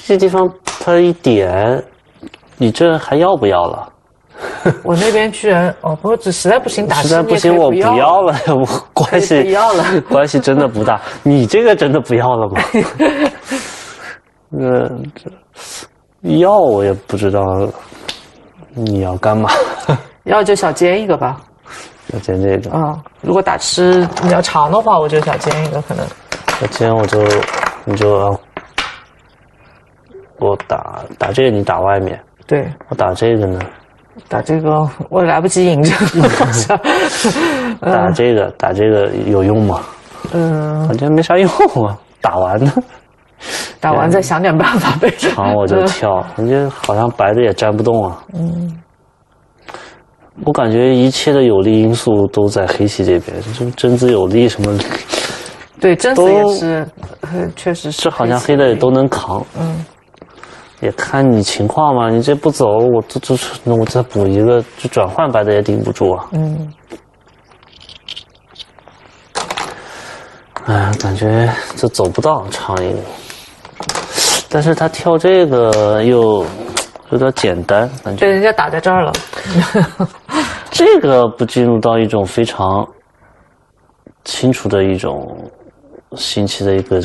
Speaker 2: 这地方他一点，你这还要不要了？*laughs*
Speaker 1: 我那边居然哦，不过这实在不行打。
Speaker 2: 实在不行我不要了，*laughs* 我关系
Speaker 1: 不要了，*laughs*
Speaker 2: 关系真的不大。你这个真的不要了吗？呃，这药我也不知道你要干嘛。
Speaker 1: 要就小煎一个吧。
Speaker 2: 小煎这个。
Speaker 1: 嗯，如果打吃你要长的话，我就小煎一个可能。
Speaker 2: 小煎我就你就我打打这个，你打外面。
Speaker 1: 对。
Speaker 2: 我打这个呢。
Speaker 1: 打这个我来不及引着。*laughs*
Speaker 2: 打这个打这个有用吗？嗯，感觉没啥用啊。打完呢？
Speaker 1: 打完再想点办法呗。
Speaker 2: 长我就跳，感觉好像白的也粘不动啊。嗯。我感觉一切的有利因素都在黑棋这边，就真子有利什么。
Speaker 1: 对，真子也是，确实是。
Speaker 2: 这好像黑的也都能扛。嗯。也看你情况嘛，你这不走，我这这那我再补一个，就转换白的也顶不住啊。嗯。哎，感觉这走不到长一个，但是他跳这个又有点简单，感觉
Speaker 1: 被人家打在这儿了。*laughs*
Speaker 2: 这个不进入到一种非常清楚的一种新奇的一个。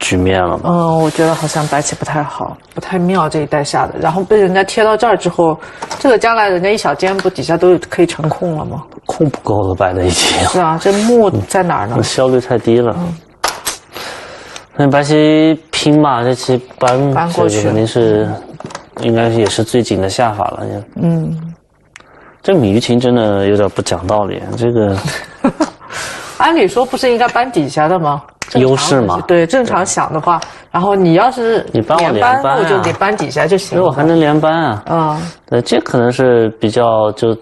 Speaker 2: 局面了吗？
Speaker 1: 嗯，我觉得好像白棋不太好，不太妙这一带下的，然后被人家贴到这儿之后，这个将来人家一小尖不底下都可以成空了吗？
Speaker 2: 空不够了，白的已经。
Speaker 1: 是啊，这目在哪儿呢？
Speaker 2: 效率太低了。那白棋拼嘛？这棋搬
Speaker 1: 搬过去
Speaker 2: 肯定是，应该也是最紧的下法了。嗯，这米玉琴真的有点不讲道理。这个，*laughs*
Speaker 1: 按理说不是应该搬底下的吗？
Speaker 2: 优势嘛，
Speaker 1: 对，正常想的话，然后你要是
Speaker 2: 你搬我连搬，
Speaker 1: 我就得搬底下就行。
Speaker 2: 所以我还能连搬啊。嗯，对，这可能是比较就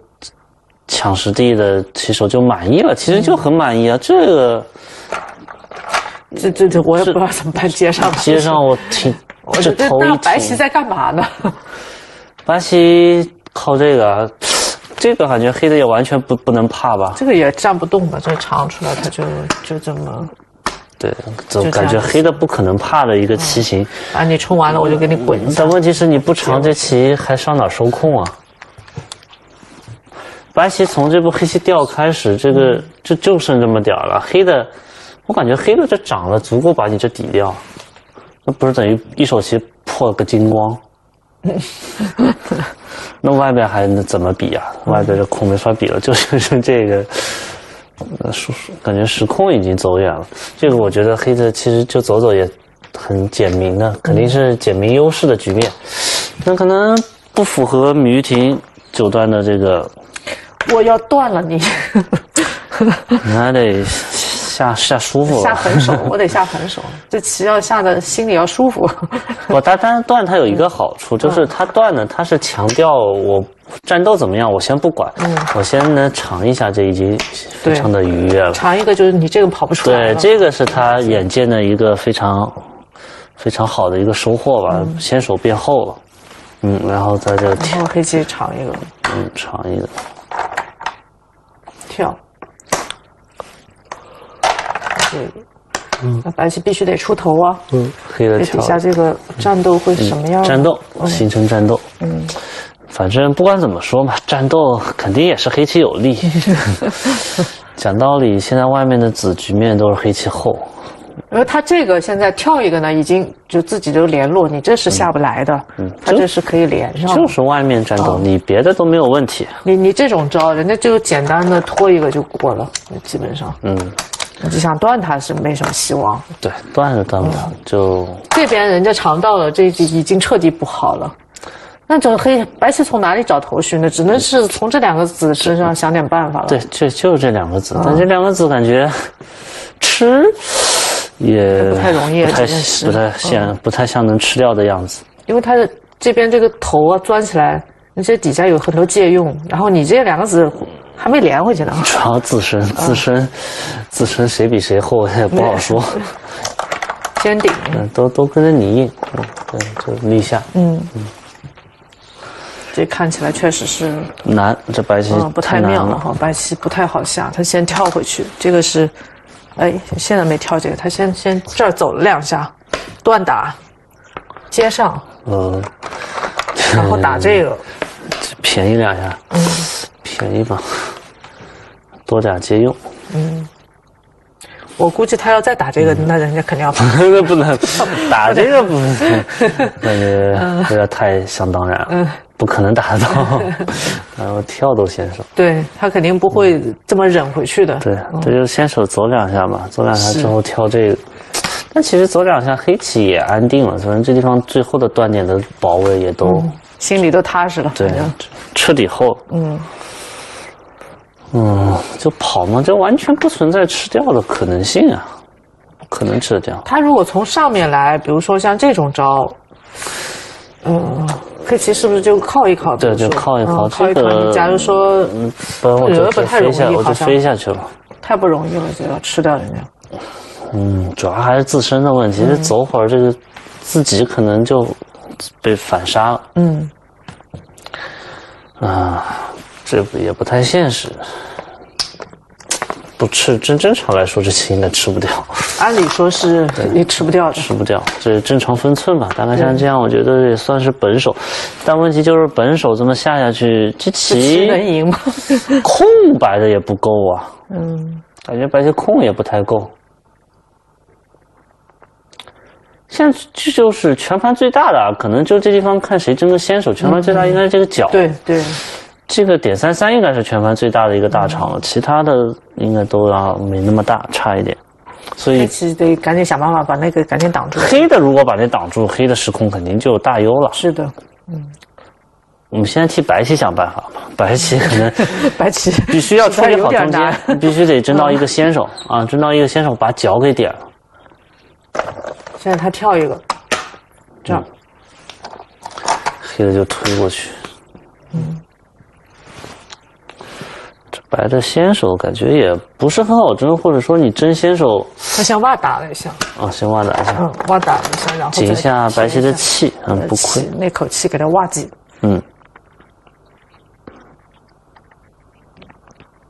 Speaker 2: 抢实地的棋手就满意了，其实就很满意啊。这个，
Speaker 1: 这这这，我也不知道怎么办。接上
Speaker 2: 接上，我挺这头一
Speaker 1: 白棋在干嘛呢？*laughs*
Speaker 2: 白棋靠这个，这个感觉黑的也完全不不能怕吧？
Speaker 1: 这个也站不动吧？这长出来，它就就这么。
Speaker 2: 对，总感觉黑的不可能怕的一个棋形
Speaker 1: 啊！你冲完了，我就给你滚。
Speaker 2: 但问题是你不长这棋还上哪收控啊？白棋从这步黑棋掉开始，这个就就剩这么点儿了。黑的，我感觉黑的这长了足够把你这抵掉，那不是等于一手棋破了个精光？*laughs* 那外边还能怎么比啊？外边这空没法比了，就剩这个。那叔叔感觉时空已经走远了，这个我觉得黑的其实就走走也很简明的，肯定是简明优势的局面，那可能不符合米玉婷九段的这个。
Speaker 1: 我要断了你，
Speaker 2: 你还得下下舒服。
Speaker 1: 下狠手，*laughs* 我得下狠手，这棋要下的心里要舒服。
Speaker 2: 不，他他断它有一个好处，就是它断呢，它是强调我。战斗怎么样？我先不管，嗯，我先呢尝一下，这已经非常的愉悦了。
Speaker 1: 尝一个就是你这个跑不出
Speaker 2: 来。对，这个是他眼见的一个非常非常好的一个收获吧。先手变厚了，嗯，然后在这
Speaker 1: 然后黑棋尝一个，
Speaker 2: 嗯，尝一个，
Speaker 1: 跳，这个，嗯，那白棋必须得出头啊。
Speaker 2: 嗯，黑的
Speaker 1: 底下这个战斗会是什么样？
Speaker 2: 战斗，形成战斗。嗯。反正不管怎么说嘛，战斗肯定也是黑棋有利。*laughs* 讲道理，现在外面的子局面都是黑棋厚。
Speaker 1: 因为他这个现在跳一个呢，已经就自己就联络，你这是下不来的。嗯，他这是可以连上。
Speaker 2: 就是外面战斗，你别的都没有问题。
Speaker 1: 你你这种招，人家就简单的拖一个就过了，基本上。嗯，你就想断他是没什么希望。
Speaker 2: 对，断是断不了，就
Speaker 1: 这边人家尝到了，这已经彻底不好了。那找黑白棋从哪里找头绪呢？只能是从这两个子身上想点办法了。
Speaker 2: 对，就就是这两个子，但这两个子感觉吃 *laughs* 也
Speaker 1: 不太容易，
Speaker 2: 不太不太像不太像能吃掉的样子。
Speaker 1: 因为它的这边这个头啊钻起来，你这底下有很多借用，然后你这两个子还没连回去呢。
Speaker 2: 主要自身自身自身谁比谁厚也不好说。*laughs*
Speaker 1: 先顶，
Speaker 2: 嗯，都都跟着你硬，嗯，对，就立下，嗯嗯。
Speaker 1: 这看起来确实是
Speaker 2: 难，这白棋
Speaker 1: 不太妙了哈，白棋不太好下，他先跳回去，这个是，哎，现在没跳这个，他先先这儿走了两下，断打，接上，嗯，然后打这个，*laughs*
Speaker 2: 便宜两下，嗯，便宜吧，多点接用，嗯，
Speaker 1: 我估计他要再打这个，那人家肯定要跑。*laughs*
Speaker 2: 那不能 *laughs* 打这个，不能，感觉有点太想当然了，不可能打得到。*laughs* 然后跳都先手，
Speaker 1: 对他肯定不会这么忍回去的。
Speaker 2: 对，这就先手走两下嘛，走两下之后跳这个。但其实走两下黑棋也安定了，反正这地方最后的断点的保卫也都
Speaker 1: 心里都踏实了。
Speaker 2: 对，彻底后。嗯。嗯，就跑嘛，这完全不存在吃掉的可能性啊，可能吃得掉。
Speaker 1: 他如果从上面来，比如说像这种招，嗯，黑棋是不是就靠一靠？
Speaker 2: 对，就靠一靠。
Speaker 1: 靠一靠。假如说，
Speaker 2: 嗯，惹不太容易，我就飞下去了。
Speaker 1: 太不容易了，就要吃掉人家。
Speaker 2: 嗯，主要还是自身的问题。走会儿这个，自己可能就被反杀了。嗯。啊。这也不太现实，不吃正正常来说，这棋应该吃不掉。
Speaker 1: 按理说是你吃不掉的，
Speaker 2: 吃不掉，这正常分寸吧。大概像这样，我觉得也算是本手。但问题就是本手这么下下去，这棋
Speaker 1: 能赢吗？*laughs*
Speaker 2: 空白的也不够啊。*laughs* 嗯，感觉白棋空也不太够。现在这就是全盘最大的，可能就这地方看谁争个先手。全盘最大应该是这个角。
Speaker 1: 对对。
Speaker 2: 这个点三三应该是全盘最大的一个大场了，其他的应该都要没那么大，差一点。所以
Speaker 1: 其实得赶紧想办法把那个赶紧挡住。
Speaker 2: 黑的如果把那挡住，黑的时空肯定就有大优了。
Speaker 1: 是的，嗯。
Speaker 2: 我们现在替白棋想办法吧，白棋可能 *laughs*
Speaker 1: 白棋
Speaker 2: 必须要处理好中间，必须得争到一个先手啊，争到一个先手把脚给点了。
Speaker 1: 现在他跳一个，这样，
Speaker 2: 黑的就推过去。嗯。白的先手感觉也不是很好争，或者说你争先手，
Speaker 1: 他先挖打了一下，
Speaker 2: 啊，先挖打一下，
Speaker 1: 嗯，挖打了一下，然后
Speaker 2: 紧一下白棋的气，嗯，不亏，
Speaker 1: 那口气给他挖紧，嗯，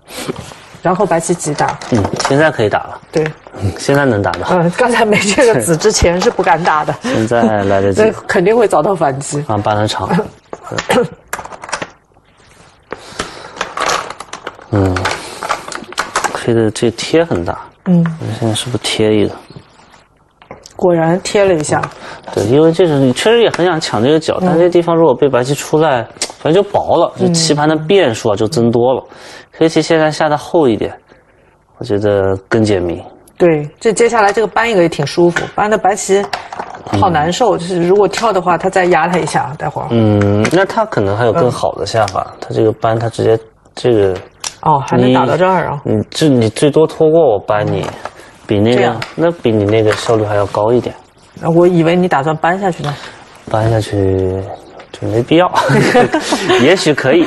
Speaker 1: *laughs* 然后白棋急打，
Speaker 2: 嗯，现在可以打了，
Speaker 1: 对，
Speaker 2: 现在能打的，
Speaker 1: 嗯，刚才没这个 *laughs* 子之前是不敢打的，
Speaker 2: 现在来得 *laughs* 及，
Speaker 1: 肯定会遭到反击，
Speaker 2: 啊，扳得长。嗯，黑的这贴很大。嗯，现在是不是贴一个？
Speaker 1: 果然贴了一下。
Speaker 2: 对，因为这是你确实也很想抢这个角，但这地方如果被白棋出来，反正就薄了，就棋盘的变数啊就增多了。黑棋现在下的厚一点，我觉得更解谜。
Speaker 1: 对，这接下来这个搬一个也挺舒服，搬的白棋好难受。就是如果跳的话，他再压他一下，待会儿。
Speaker 2: 嗯，那他可能还有更好的下法，他这个搬他直接这个。
Speaker 1: 哦，还能打到这儿啊！
Speaker 2: 你这你最多拖过我搬你，比那个那比你那个效率还要高一点。
Speaker 1: 我以为你打算搬下去呢。
Speaker 2: 搬下去就没必要，*laughs* *laughs* 也许可以。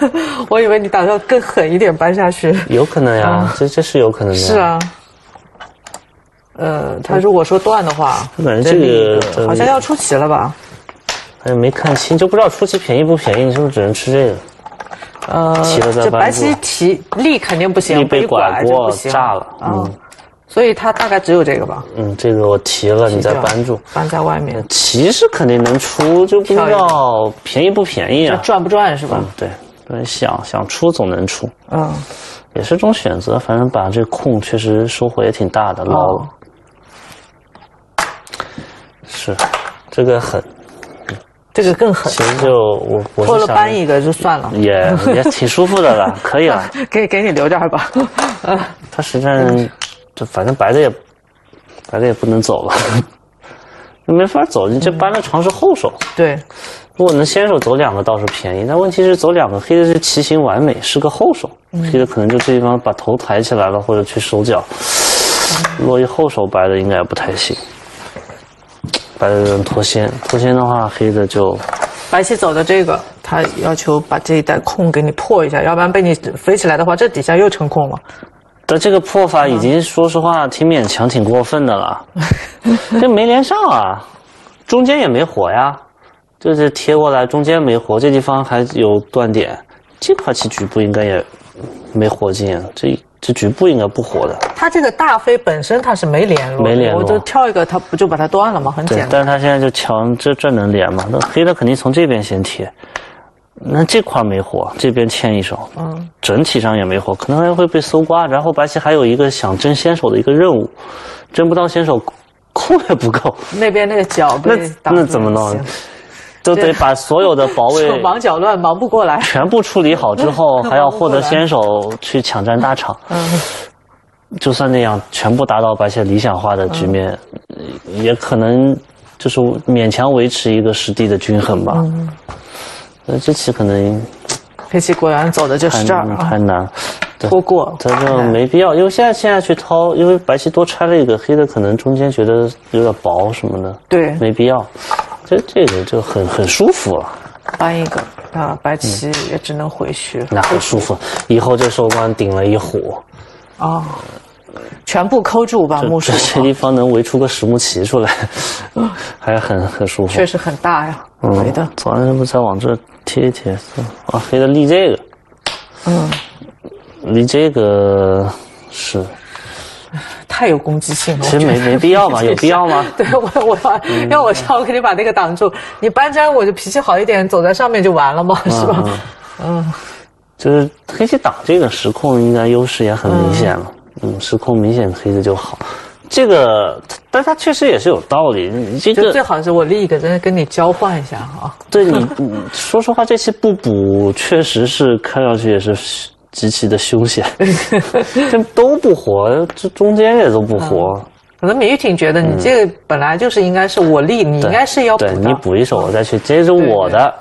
Speaker 2: *laughs*
Speaker 1: 我以为你打算更狠一点搬下去。
Speaker 2: 有可能呀，这这是有可能的。
Speaker 1: 是啊。呃，他如果说断的话，
Speaker 2: 感觉这个
Speaker 1: 好像要出奇了吧？
Speaker 2: 哎，没看清，就不知道出奇便宜不便宜，你是不是只能吃这个？
Speaker 1: 呃，这白棋提力肯定不行，
Speaker 2: 被
Speaker 1: 拐
Speaker 2: 过炸了，嗯，
Speaker 1: 所以他大概只有这个吧。
Speaker 2: 嗯，这个我提了，你再搬住，
Speaker 1: 搬在外面。
Speaker 2: 棋是肯定能出，就不知道便宜不便宜啊？
Speaker 1: 赚不赚是吧？
Speaker 2: 对，想想出总能出，嗯，也是种选择。反正把这空确实收获也挺大的，捞了。是，这个狠。
Speaker 1: 这个更狠，
Speaker 2: 其实就我我
Speaker 1: 拖了搬一个就算了，
Speaker 2: 也也挺舒服的了，*laughs* 可以了，
Speaker 1: 给给你留点吧。*laughs*
Speaker 2: 他实在就反正白的也白的也不能走了，*laughs* 没法走。你这搬的床是后手，
Speaker 1: 对，
Speaker 2: 如果能先手走两个倒是便宜，但问题是走两个黑的是骑行完美，是个后手，黑的可能就这地方把头抬起来了，或者去收脚，落一后手白的应该也不太行。白的人脱先，脱先的话，黑的就
Speaker 1: 白棋走的这个，他要求把这一带空给你破一下，要不然被你飞起来的话，这底下又成空了。
Speaker 2: 但这个破法已经说实话挺勉强、挺过分的了，*laughs* 这没连上啊，中间也没活呀，就是贴过来中间没活，这地方还有断点，这块棋局部应该也没活进，这。这局部应该不活的。
Speaker 1: 他这个大飞本身他是没连
Speaker 2: 络，没连络，
Speaker 1: 我就跳一个，他不就把它断了吗？很简单。
Speaker 2: 但是他现在就强，这这能连吗？那黑的肯定从这边先贴，那这块没活，这边牵一手，嗯，整体上也没活，可能还会被搜刮。然后白棋还有一个想争先手的一个任务，争不到先手，空也不够。
Speaker 1: 那边那个角被
Speaker 2: 那那怎么弄？都得把所有的保 *laughs* 卫手
Speaker 1: 忙脚乱，忙不过来，
Speaker 2: 全部处理好之后，*laughs* 还要获得先手去抢占大场。嗯，就算那样，全部达到白棋理想化的局面，也可能就是勉强维持一个实地的均衡吧。那这棋可能，
Speaker 1: 黑棋果然走的就是这儿啊，
Speaker 2: 太难，
Speaker 1: 拖过，
Speaker 2: 这就没必要，因为现在现在去掏，因为白棋多拆了一个，黑的可能中间觉得有点薄什么的，
Speaker 1: 对，
Speaker 2: 没必要，这这个就很很舒服了，
Speaker 1: 搬一个啊，白棋也只能回去，
Speaker 2: 那很舒服，以后这收官顶了一虎。
Speaker 1: 哦。全部抠住吧，木薯。
Speaker 2: 这些地方能围出个实木棋出来，*laughs* 还很很舒服。
Speaker 1: 确实很大呀，围的。
Speaker 2: 早上不再往这贴一贴？啊，黑的立这个。嗯，立这个是。
Speaker 1: 太有攻击性了。
Speaker 2: 其实没没必要嘛，*laughs* 有必要吗？*laughs*
Speaker 1: 对我我要要我上，我肯定把那个挡住。你搬砖，我就脾气好一点，走在上面就完了嘛，是吧？
Speaker 2: 嗯。就是黑棋挡这个实控，应该优势也很明显了。嗯，时空明显黑的就好，这个，但它确实也是有道理。你这个
Speaker 1: 最好是我立一个，真的跟你交换一下哈。
Speaker 2: 对你，说实话，这期不补确实是看上去也是极其的凶险，*laughs* 这都不活，这中间也都不活。
Speaker 1: 可能米玉挺觉得你这个本来就是应该是我立，你应该是要补
Speaker 2: 的。你补一手，我再去接着我的。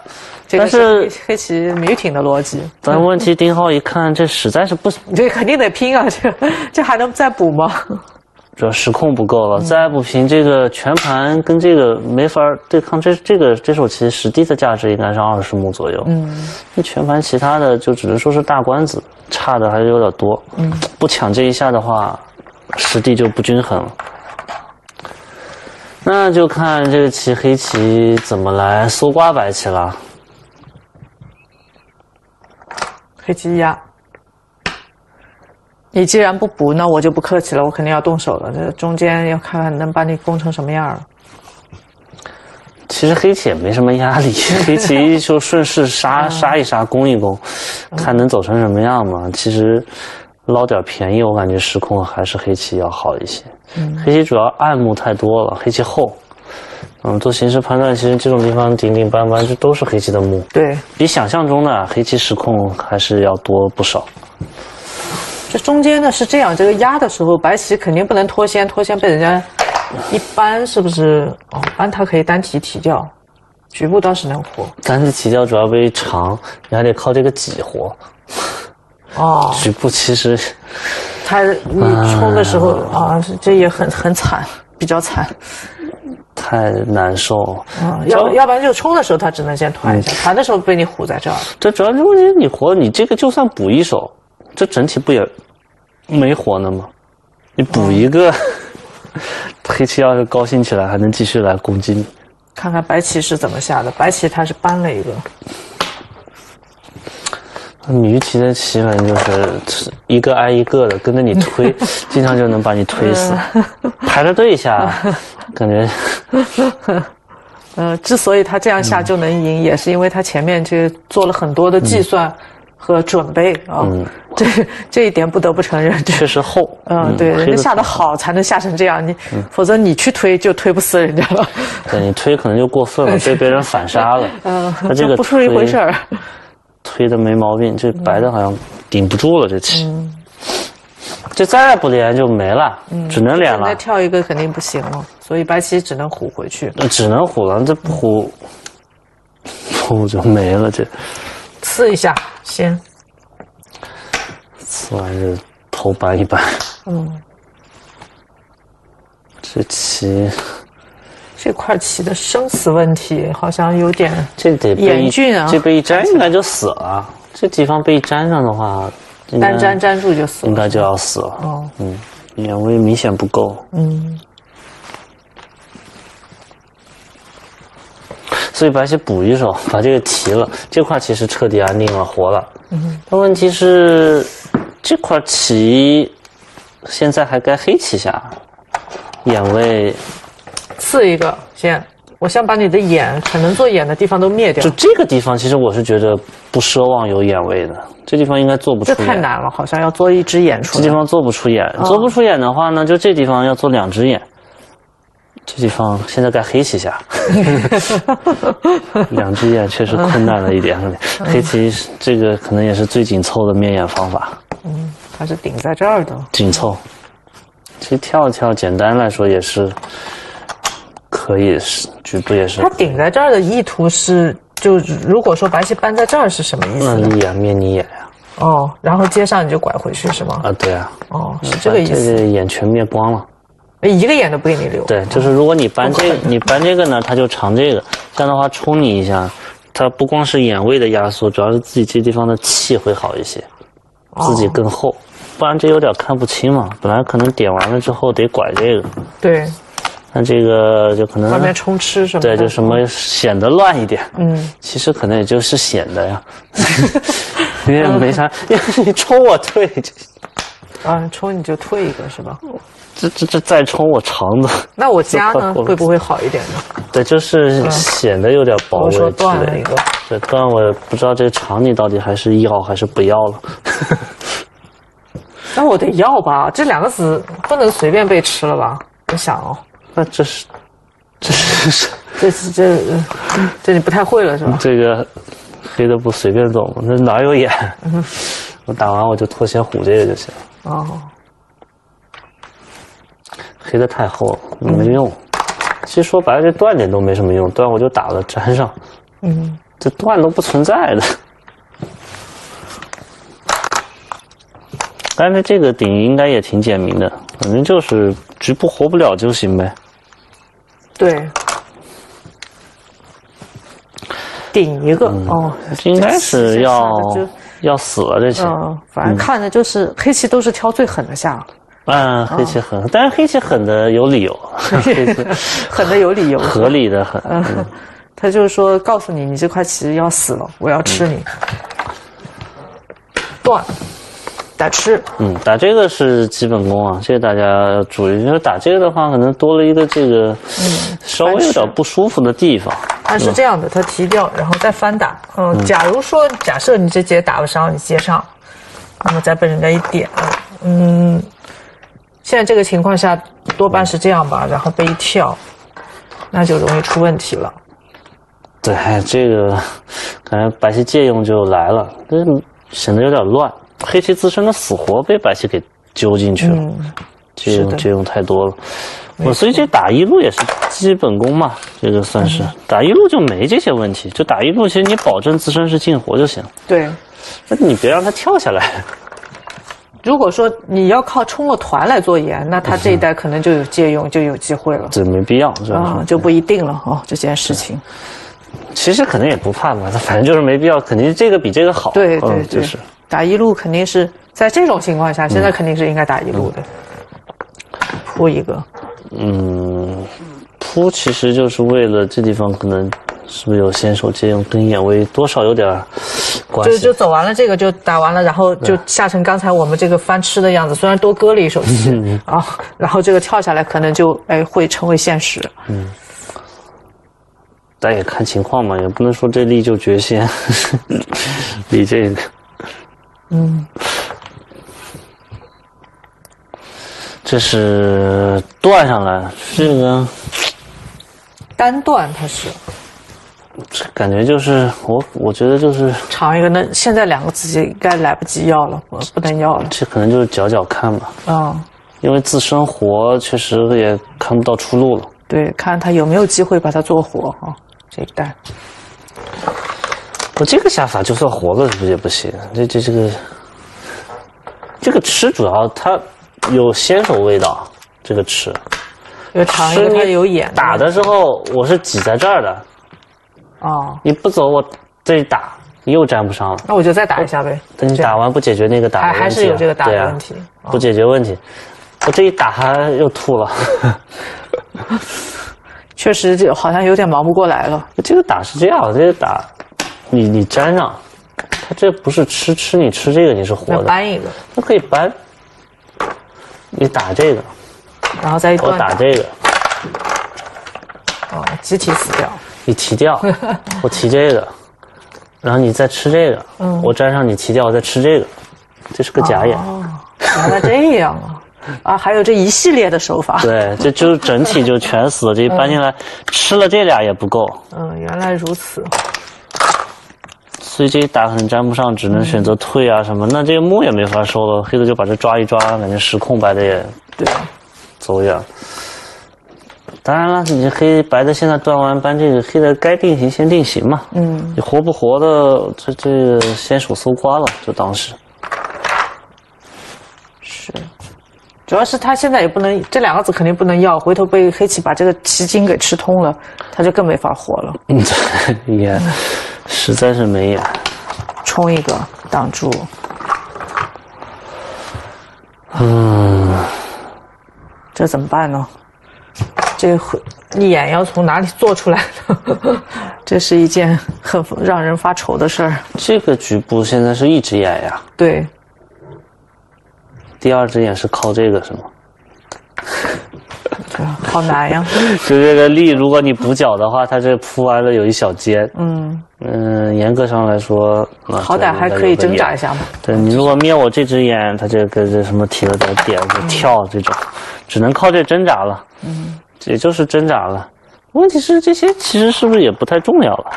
Speaker 1: 但是黑棋没挺的逻辑，*laughs*
Speaker 2: 但问题丁浩一看，这实在是不，
Speaker 1: 这肯定得拼啊！这这还能再补吗？
Speaker 2: 主要时控不够了，再不平这个全盘跟这个没法对抗。这这个这手棋实地的价值应该是二十目左右。嗯，那全盘其他的就只能说是大官子，差的还是有点多。嗯，不抢这一下的话，实地就不均衡了。那就看这个棋黑棋怎么来搜刮白棋了。
Speaker 1: 黑棋压，你既然不补，那我就不客气了，我肯定要动手了。这中间要看看能把你攻成什么样了。
Speaker 2: 其实黑棋也没什么压力，黑棋就顺势杀 *laughs* 杀一杀，攻一攻，看能走成什么样嘛。其实捞点便宜，我感觉时控还是黑棋要好一些。嗯黑棋主要暗目太多了，黑棋厚。嗯，做形势判断，其实这种地方顶顶扳扳，这都是黑棋的目。
Speaker 1: 对，
Speaker 2: 比想象中的黑棋失控还是要多不少。
Speaker 1: 这中间呢是这样，这个压的时候，白棋肯定不能脱先，脱先被人家一扳，是不是？哦，扳它可以单提提掉，局部倒是能活。
Speaker 2: 单提提掉主要被长，你还得靠这个挤活。哦，局部其实，
Speaker 1: 他你冲的时候啊，这也很很惨，比较惨。
Speaker 2: 太难受，
Speaker 1: 嗯，要要不然就冲的时候他只能先团一下，团的时候被你唬在这儿。
Speaker 2: 这主要是问题，你活你这个就算补一手，这整体不也没活呢吗？你补一个，*laughs* 黑棋要是高兴起来，还能继续来攻击你。
Speaker 1: 看看白棋是怎么下的，白棋他是搬了一个。
Speaker 2: 女棋的棋反正就是一个挨一个的跟着你推，*laughs* 经常就能把你推死。排着队下，*laughs* 感觉。
Speaker 1: 呃，之所以他这样下就能赢，也是因为他前面就做了很多的计算和准备啊。这 *laughs* 这一点不得不承认，
Speaker 2: 确实厚。
Speaker 1: 嗯，对，人家下的好才能下成这样，你否则你去推就推不死人家了。
Speaker 2: 对你推可能就过分了，*laughs* 被别人反杀了。*laughs* 嗯，他这个
Speaker 1: 不是一回事儿。
Speaker 2: 推的没毛病，这白的好像顶不住了，这棋，这再不连就没了，只能连了。
Speaker 1: 再跳一个肯定不行了，所以白棋只能虎回去。
Speaker 2: 只能虎了，这不虎，虎就没了。这
Speaker 1: 刺一下先，
Speaker 2: 刺完就头搬一扳。嗯，这棋。
Speaker 1: 这块棋的生死问题好像有点
Speaker 2: 这得
Speaker 1: 严峻啊！
Speaker 2: 这被一粘应该就死了。这地方被粘上的话，
Speaker 1: 单粘粘住就死了，
Speaker 2: 应该就要死了。哦，嗯，眼位明显不够。嗯，所以白棋补一手，把这个提了，这块其实彻底安定了，活了。嗯，但问题是这块棋现在还该黑棋下，眼位。
Speaker 1: 刺一个先，我想把你的眼可能做眼的地方都灭掉
Speaker 2: 就。这个地方，其实我是觉得不奢望有眼位的，这地方应该做不出
Speaker 1: 这。太难了，好像要做一只眼出来。
Speaker 2: 这地方做不出眼，
Speaker 1: 哦
Speaker 2: 做不出眼的话呢，就这地方要做两只眼。这地方现在该黑棋下，*laughs* 两只眼确实困难了一点。黑棋这个可能也是最紧凑的面眼方法，嗯
Speaker 1: 它是顶在这儿的。
Speaker 2: 紧凑。其实跳一跳，简单来说也是可以，是局部也是
Speaker 1: 它顶在这儿的意图是，就如果说白棋搬在这儿是什么意思呢？
Speaker 2: 那立眼灭你眼呀。
Speaker 1: 哦，然后接上你就拐回去是吗？
Speaker 2: 啊，对啊，
Speaker 1: 哦，是这个意
Speaker 2: 把
Speaker 1: 思。
Speaker 2: 这个眼全灭光了。
Speaker 1: 一个眼都不给你留。
Speaker 2: 对，就是如果你搬这个，你搬这个呢，它就长这个，这样的话冲你一下，它不光是眼位的压缩，主要是自己这地方的气会好一些，自己更厚，不然这有点看不清嘛。本来可能点完了之后得拐这个，
Speaker 1: 对，
Speaker 2: 那这个就可能
Speaker 1: 外面充吃什么。
Speaker 2: 对，就什么显得乱一点，
Speaker 1: 嗯，*laughs*
Speaker 2: 其实可能也就是显得呀，*laughs* 因为没啥，因为你冲我退，这
Speaker 1: 啊，冲你就退一个是吧？
Speaker 2: 这这这再冲我肠子，*laughs*
Speaker 1: 那我加呢 *laughs* 会不会好一点呢？
Speaker 2: 对，就是显得有点薄
Speaker 1: 我说
Speaker 2: 微之类的。
Speaker 1: 断了一个，
Speaker 2: 对断我不知道这个肠你到底还是要还是不要了。*laughs*
Speaker 1: 那我得要吧？这两个子不能随便被吃了吧？我想哦，
Speaker 2: 那这是，这是
Speaker 1: 这是这呃这你不太会了是吧？
Speaker 2: 这个黑的不随便走吗？那哪有眼？我打完我就脱先虎这个就行。
Speaker 1: 哦，
Speaker 2: 黑的太厚了，没用。其实说白了，这断点都没什么用，断我就打了粘上，
Speaker 1: 嗯，
Speaker 2: 这断都不存在的。但是这个顶应该也挺简明的，反正就是局部活不了就行呗。
Speaker 1: 对，顶一个哦，
Speaker 2: 应该是要要死了这棋。
Speaker 1: 嗯，反正看着就是黑棋都是挑最狠的下，
Speaker 2: 嗯，黑棋狠，但是黑棋狠的有理由，*laughs* 黑棋
Speaker 1: 狠的有理由，
Speaker 2: 合理的很。
Speaker 1: 嗯，他就是说告诉你，你这块棋要死了，我要吃你，断，打吃，
Speaker 2: 嗯，打这个是基本功啊，这个大家要注意。就是打这个的话，可能多了一个这个稍微有点不舒服的地方。
Speaker 1: 它是这样的，他提掉，然后再翻打。嗯，假如说假设你这节打不上，你接上，那么再被人家一点，嗯，现在这个情况下多半是这样吧，然后被一跳，那就容易出问题了。
Speaker 2: 对，这个感觉白棋借用就来了，这显得有点乱。黑棋自身的死活被白棋给揪进去了，
Speaker 1: 嗯，
Speaker 2: 借用借用太多了。我所以这打一路也是基本功嘛，这个算
Speaker 1: 嗯
Speaker 2: 是、打一路就没这些问题。就打一路，其实你保证自身是进活就行，
Speaker 1: 对。
Speaker 2: 那你别让他跳下来。*laughs*
Speaker 1: 如果说你要靠冲了团来做盐，那他这一代可能就有借用，*laughs* 就有机会了。
Speaker 2: 这没必要，是吧？
Speaker 1: 啊，就不一定了哦，这件事情。
Speaker 2: 其实可能也不怕吧，反正就是没必要，肯定这个比这个好。
Speaker 1: 对对对，
Speaker 2: 嗯就是
Speaker 1: 打一路肯定是在这种情况下，现在肯定是应该打一路的，扑一个。
Speaker 2: 嗯，扑其实就是为了这地方可能是不是有先手借用跟眼位多少有点儿关系。
Speaker 1: 就就走完了这个就打完了，然后就下成刚才我们这个翻吃的样子，虽然多割了一手棋啊，然后这个跳下来可能就哎会成为现实。嗯。
Speaker 2: 但也看情况嘛，也不能说这力就绝先，你这个，
Speaker 1: 嗯，
Speaker 2: 这是断上来，这个
Speaker 1: 单断它是
Speaker 2: 这感觉就是我我觉得就是
Speaker 1: 长一个，那现在两个自己应该来不及要了，我不能要了。
Speaker 2: 这可能就是搅搅看吧，
Speaker 1: 嗯，
Speaker 2: 因为自身活确实也看不到出路了。
Speaker 1: 对，看他有没有机会把它做活啊，这一代。
Speaker 2: 我这个下法就算活了，是不是也不行？这这这个这个吃主要它有先手味道，这个吃
Speaker 1: 有长一个，它有眼
Speaker 2: 打的时候我是挤在这儿的，
Speaker 1: 哦，
Speaker 2: 你不走我这一打你又粘不上了。
Speaker 1: 那我就再打一下呗。
Speaker 2: 等你打完不解决那个打的问题啊、
Speaker 1: 还还是有这个打的问题哦
Speaker 2: 不解决问题。我这一打还又吐了，*laughs*
Speaker 1: 确实这好像有点忙不过来了。
Speaker 2: 这个打是这样，这个打你你粘上，它这不是吃吃你吃这个你是活的，
Speaker 1: 搬一个，
Speaker 2: 它可以搬。你打这个，
Speaker 1: 然后再一
Speaker 2: 我打这个，
Speaker 1: 哦，集体死掉。
Speaker 2: 你提掉，*laughs* 我提这个，然后你再吃这个，嗯，我粘上你提掉，我再吃这个，这是个假眼。
Speaker 1: 哦，原来这样啊！*laughs* 啊，还有这一系列的手法。
Speaker 2: 对，这就整体就全死了。这一搬进来，吃了这俩也不够。
Speaker 1: 嗯，原来如此。*laughs*
Speaker 2: 所以这一打可能粘不上，只能选择退啊什么。那这个木也没法收了，黑的就把这抓一抓，感觉失控，白的也
Speaker 1: 对，
Speaker 2: 走远。当然了，你黑白的现在断完搬这个，黑的该定型先定型嘛。嗯，你活不活的，这这个先手搜刮了，就当是。
Speaker 1: 是，主要是他现在也不能这两个子肯定不能要，回头被黑棋把这个棋筋给吃通了，他就更没法活了。嗯，
Speaker 2: 也。实在是没眼，
Speaker 1: 冲一个挡住。
Speaker 2: 嗯，
Speaker 1: 这怎么办呢？这眼要从哪里做出来呢？*laughs* 这是一件很让人发愁的事儿。
Speaker 2: 这个局部现在是一只眼呀？
Speaker 1: 对。
Speaker 2: 第二只眼是靠这个是吗？*laughs*
Speaker 1: 好难呀！*laughs*
Speaker 2: 就这个力，如果你补角的话，它这铺完了有一小尖。嗯嗯，严格上来说，
Speaker 1: 好歹还可以挣扎一下嘛。
Speaker 2: 对你如果灭我这只眼，它这个这什么提了点点就跳这种，只能靠这挣扎了。嗯，也就是挣扎了。问题是这些其实是不是也不太重要了？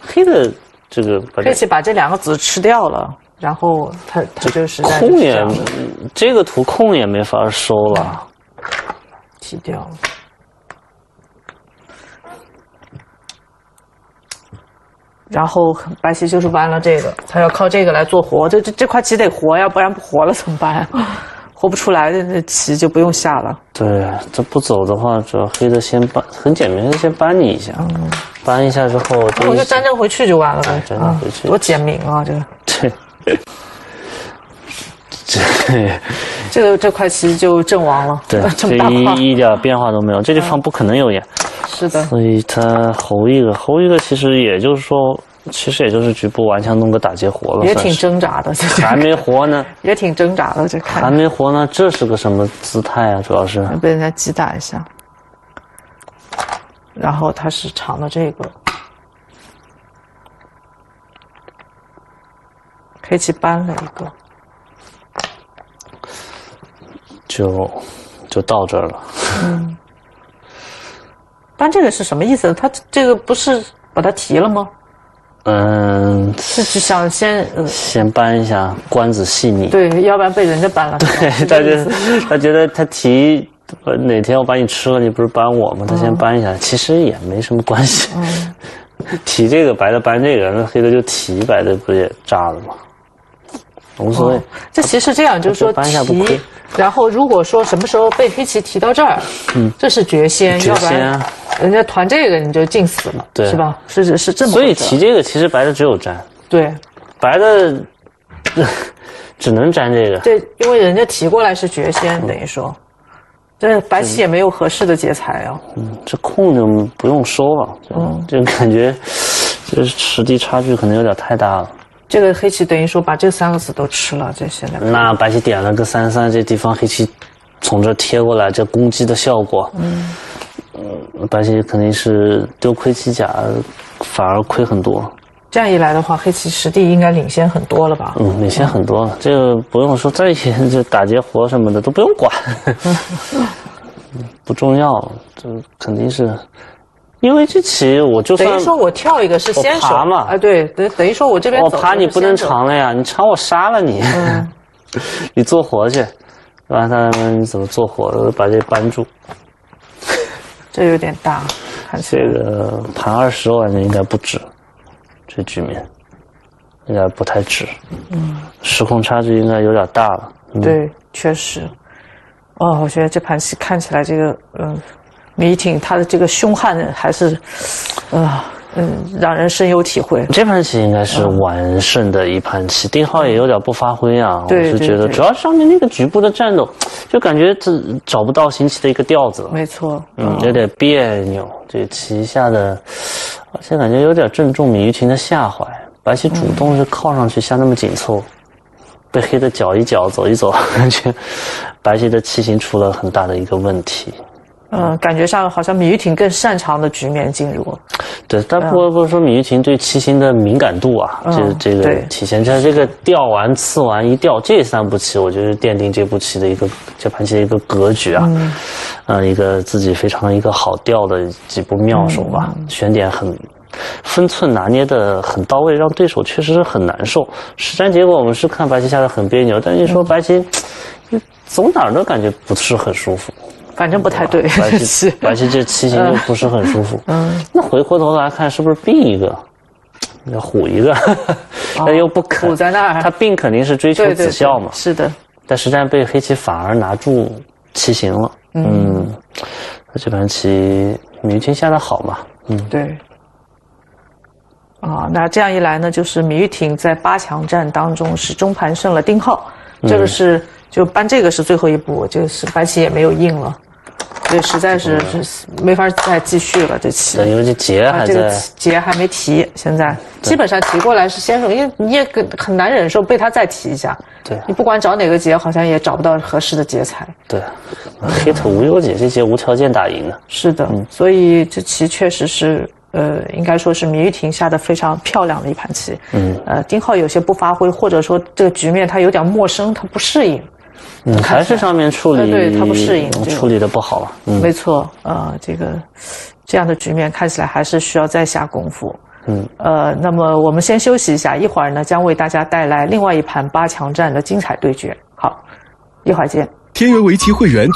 Speaker 2: 黑的这个
Speaker 1: 黑棋把这两个子吃掉了，然后他他就是
Speaker 2: 空也这个图空也没法收了。
Speaker 1: 洗掉了，然后白棋就是弯了这个，他要靠这个来做活，这这这块棋得活呀，不然不活了怎么办呀？活不出来的那棋就不用下了。
Speaker 2: 对，这不走的话，主要黑的先搬，很简明的，先搬你一下，搬一下之后，
Speaker 1: 我就粘正回去就完了呗，
Speaker 2: 粘正回去，
Speaker 1: 多简明啊，这个。
Speaker 2: 对。
Speaker 1: 这 *laughs* 这个这块棋就阵亡了，
Speaker 2: 对，*laughs* 这一一点变化都没有，这地方不可能有眼，
Speaker 1: 是的，
Speaker 2: 所以他侯一个侯一个，其实也就是说，其实也就是局部顽强弄个打劫活了，
Speaker 1: 也挺挣扎的，
Speaker 2: 还没活呢，*laughs*
Speaker 1: 也挺挣扎的，这
Speaker 2: 还没活呢，这是个什么姿态啊？主要是
Speaker 1: 被人家击打一下，然后他是长的这个，黑棋搬了一个。
Speaker 2: 就就到这儿了。嗯，
Speaker 1: 搬这个是什么意思？他这个不是把它提了吗？嗯，是想先
Speaker 2: 先搬一下，关子细腻。
Speaker 1: 对，要不然被人家搬了。
Speaker 2: 对，他觉得他觉得他提哪天我把你吃了，你不是搬我吗？他先搬一下，其实也没什么关系。嗯，*laughs* 提这个白的搬这个，那黑的就提白的，不也炸了吗？无所谓。
Speaker 1: 这其实这样，就是说提。然后，如果说什么时候被黑棋提到这儿，嗯，这是绝先，要不然人家团这个你就尽死了，
Speaker 2: 对，
Speaker 1: 是吧？是是是这么。
Speaker 2: 所以提这个其实白的只有粘，
Speaker 1: 对，
Speaker 2: 白的 *laughs* 只能粘这个。
Speaker 1: 对，因为人家提过来是绝先，等于说，这白棋也没有合适的劫材啊。
Speaker 2: 嗯，这空就不用收了，嗯，就感觉这实地差距可能有点太大了。
Speaker 1: 这个黑棋等于说把这三个子都吃了，这现在。
Speaker 2: 那白棋点了个三三，这地方黑棋从这贴过来，这攻击的效果，嗯，嗯，白棋肯定是丢盔弃甲，反而亏很多。
Speaker 1: 这样一来的话，黑棋实地应该领先很多了吧？
Speaker 2: 嗯，领先很多了，这个不用说，这些就打劫活什么的都不用管，*laughs* 不重要，这肯定是。因为这棋我就
Speaker 1: 等于说我跳一个是先手
Speaker 2: 嘛，
Speaker 1: 哎对，等等于说我这边
Speaker 2: 我爬你不能长了呀，你长我杀了你，*laughs* 你做活去，完他你怎么做活？把这扳住，*laughs*
Speaker 1: 这有点大，看
Speaker 2: 这个盘二十我感觉应该不止，这局面。应该不太止，嗯，时空差距应该有点大了，
Speaker 1: 对，确实，哦，我觉得这盘棋看起来这个嗯。米挺他的这个凶悍还是，啊，嗯，让人深有体会。
Speaker 2: 这盘棋应该是完胜的一盘棋，丁浩也有点不发挥啊。我是觉得，主要上面那个局部的战斗，就感觉这找不到新棋的一个调子。
Speaker 1: 没错，
Speaker 2: 嗯，有点别扭。这棋下的，而且感觉有点正中米玉婷的下怀。白棋主动是靠上去下那么紧凑，被黑的搅一搅，走一走，*laughs* 感觉白棋的棋形出了很大的一个问题。
Speaker 1: 嗯，感觉上好像米玉婷更擅长的局面进入。
Speaker 2: 对，但不过不是说米玉婷对棋形的敏感度啊，这这个体现在这个调完刺完一调这三步棋，我觉得奠定这步棋的一个这盘棋的一个格局啊，嗯，一个自己非常一个好调的几步妙手吧，选点很分寸拿捏的很到位，让对手确实是很难受。实战结果我们是看白棋下的很别扭，但你说白棋走哪儿都感觉不是很舒服。
Speaker 1: 反正不太对，
Speaker 2: 白棋 *laughs* 这棋形就不是很舒服。嗯，那回过头来看，是不是并一个，要虎一个，那 *laughs* 又不肯。
Speaker 1: 虎在那儿，
Speaker 2: 他并肯定是追求子效嘛。
Speaker 1: 是的，
Speaker 2: 但实战被黑棋反而拿住棋形了。嗯，那这盘棋米玉婷下的好嘛？
Speaker 1: 嗯，对。啊，那这样一来呢，就是米玉婷在八强战当中是中盘胜了丁浩，这个是就搬这个是最后一步，就是白棋也没有应了。这实在是是没法再继续了，这棋。
Speaker 2: 因为这劫还
Speaker 1: 在，劫还没提，现在基本上提过来是先手，因为你也很难忍受被他再提一下。
Speaker 2: 对。
Speaker 1: 你不管找哪个劫，好像也找不到合适的劫材。
Speaker 2: 对。黑土无忧姐这些无条件打赢了。
Speaker 1: 是的，所以这棋确实是，呃，应该说是米玉婷下的非常漂亮的一盘棋。嗯。呃，丁浩有些不发挥，或者说这个局面他有点陌生，他不适应。
Speaker 2: 嗯，还是上面处理，
Speaker 1: 对他不适应，
Speaker 2: 处理的不好。
Speaker 1: 嗯，没错，呃，这个这样的局面看起来还是需要再下功夫。嗯，呃，那么我们先休息一下，一会儿呢将为大家带来另外一盘八强战的精彩对决。好，一会儿见。天元围棋会员。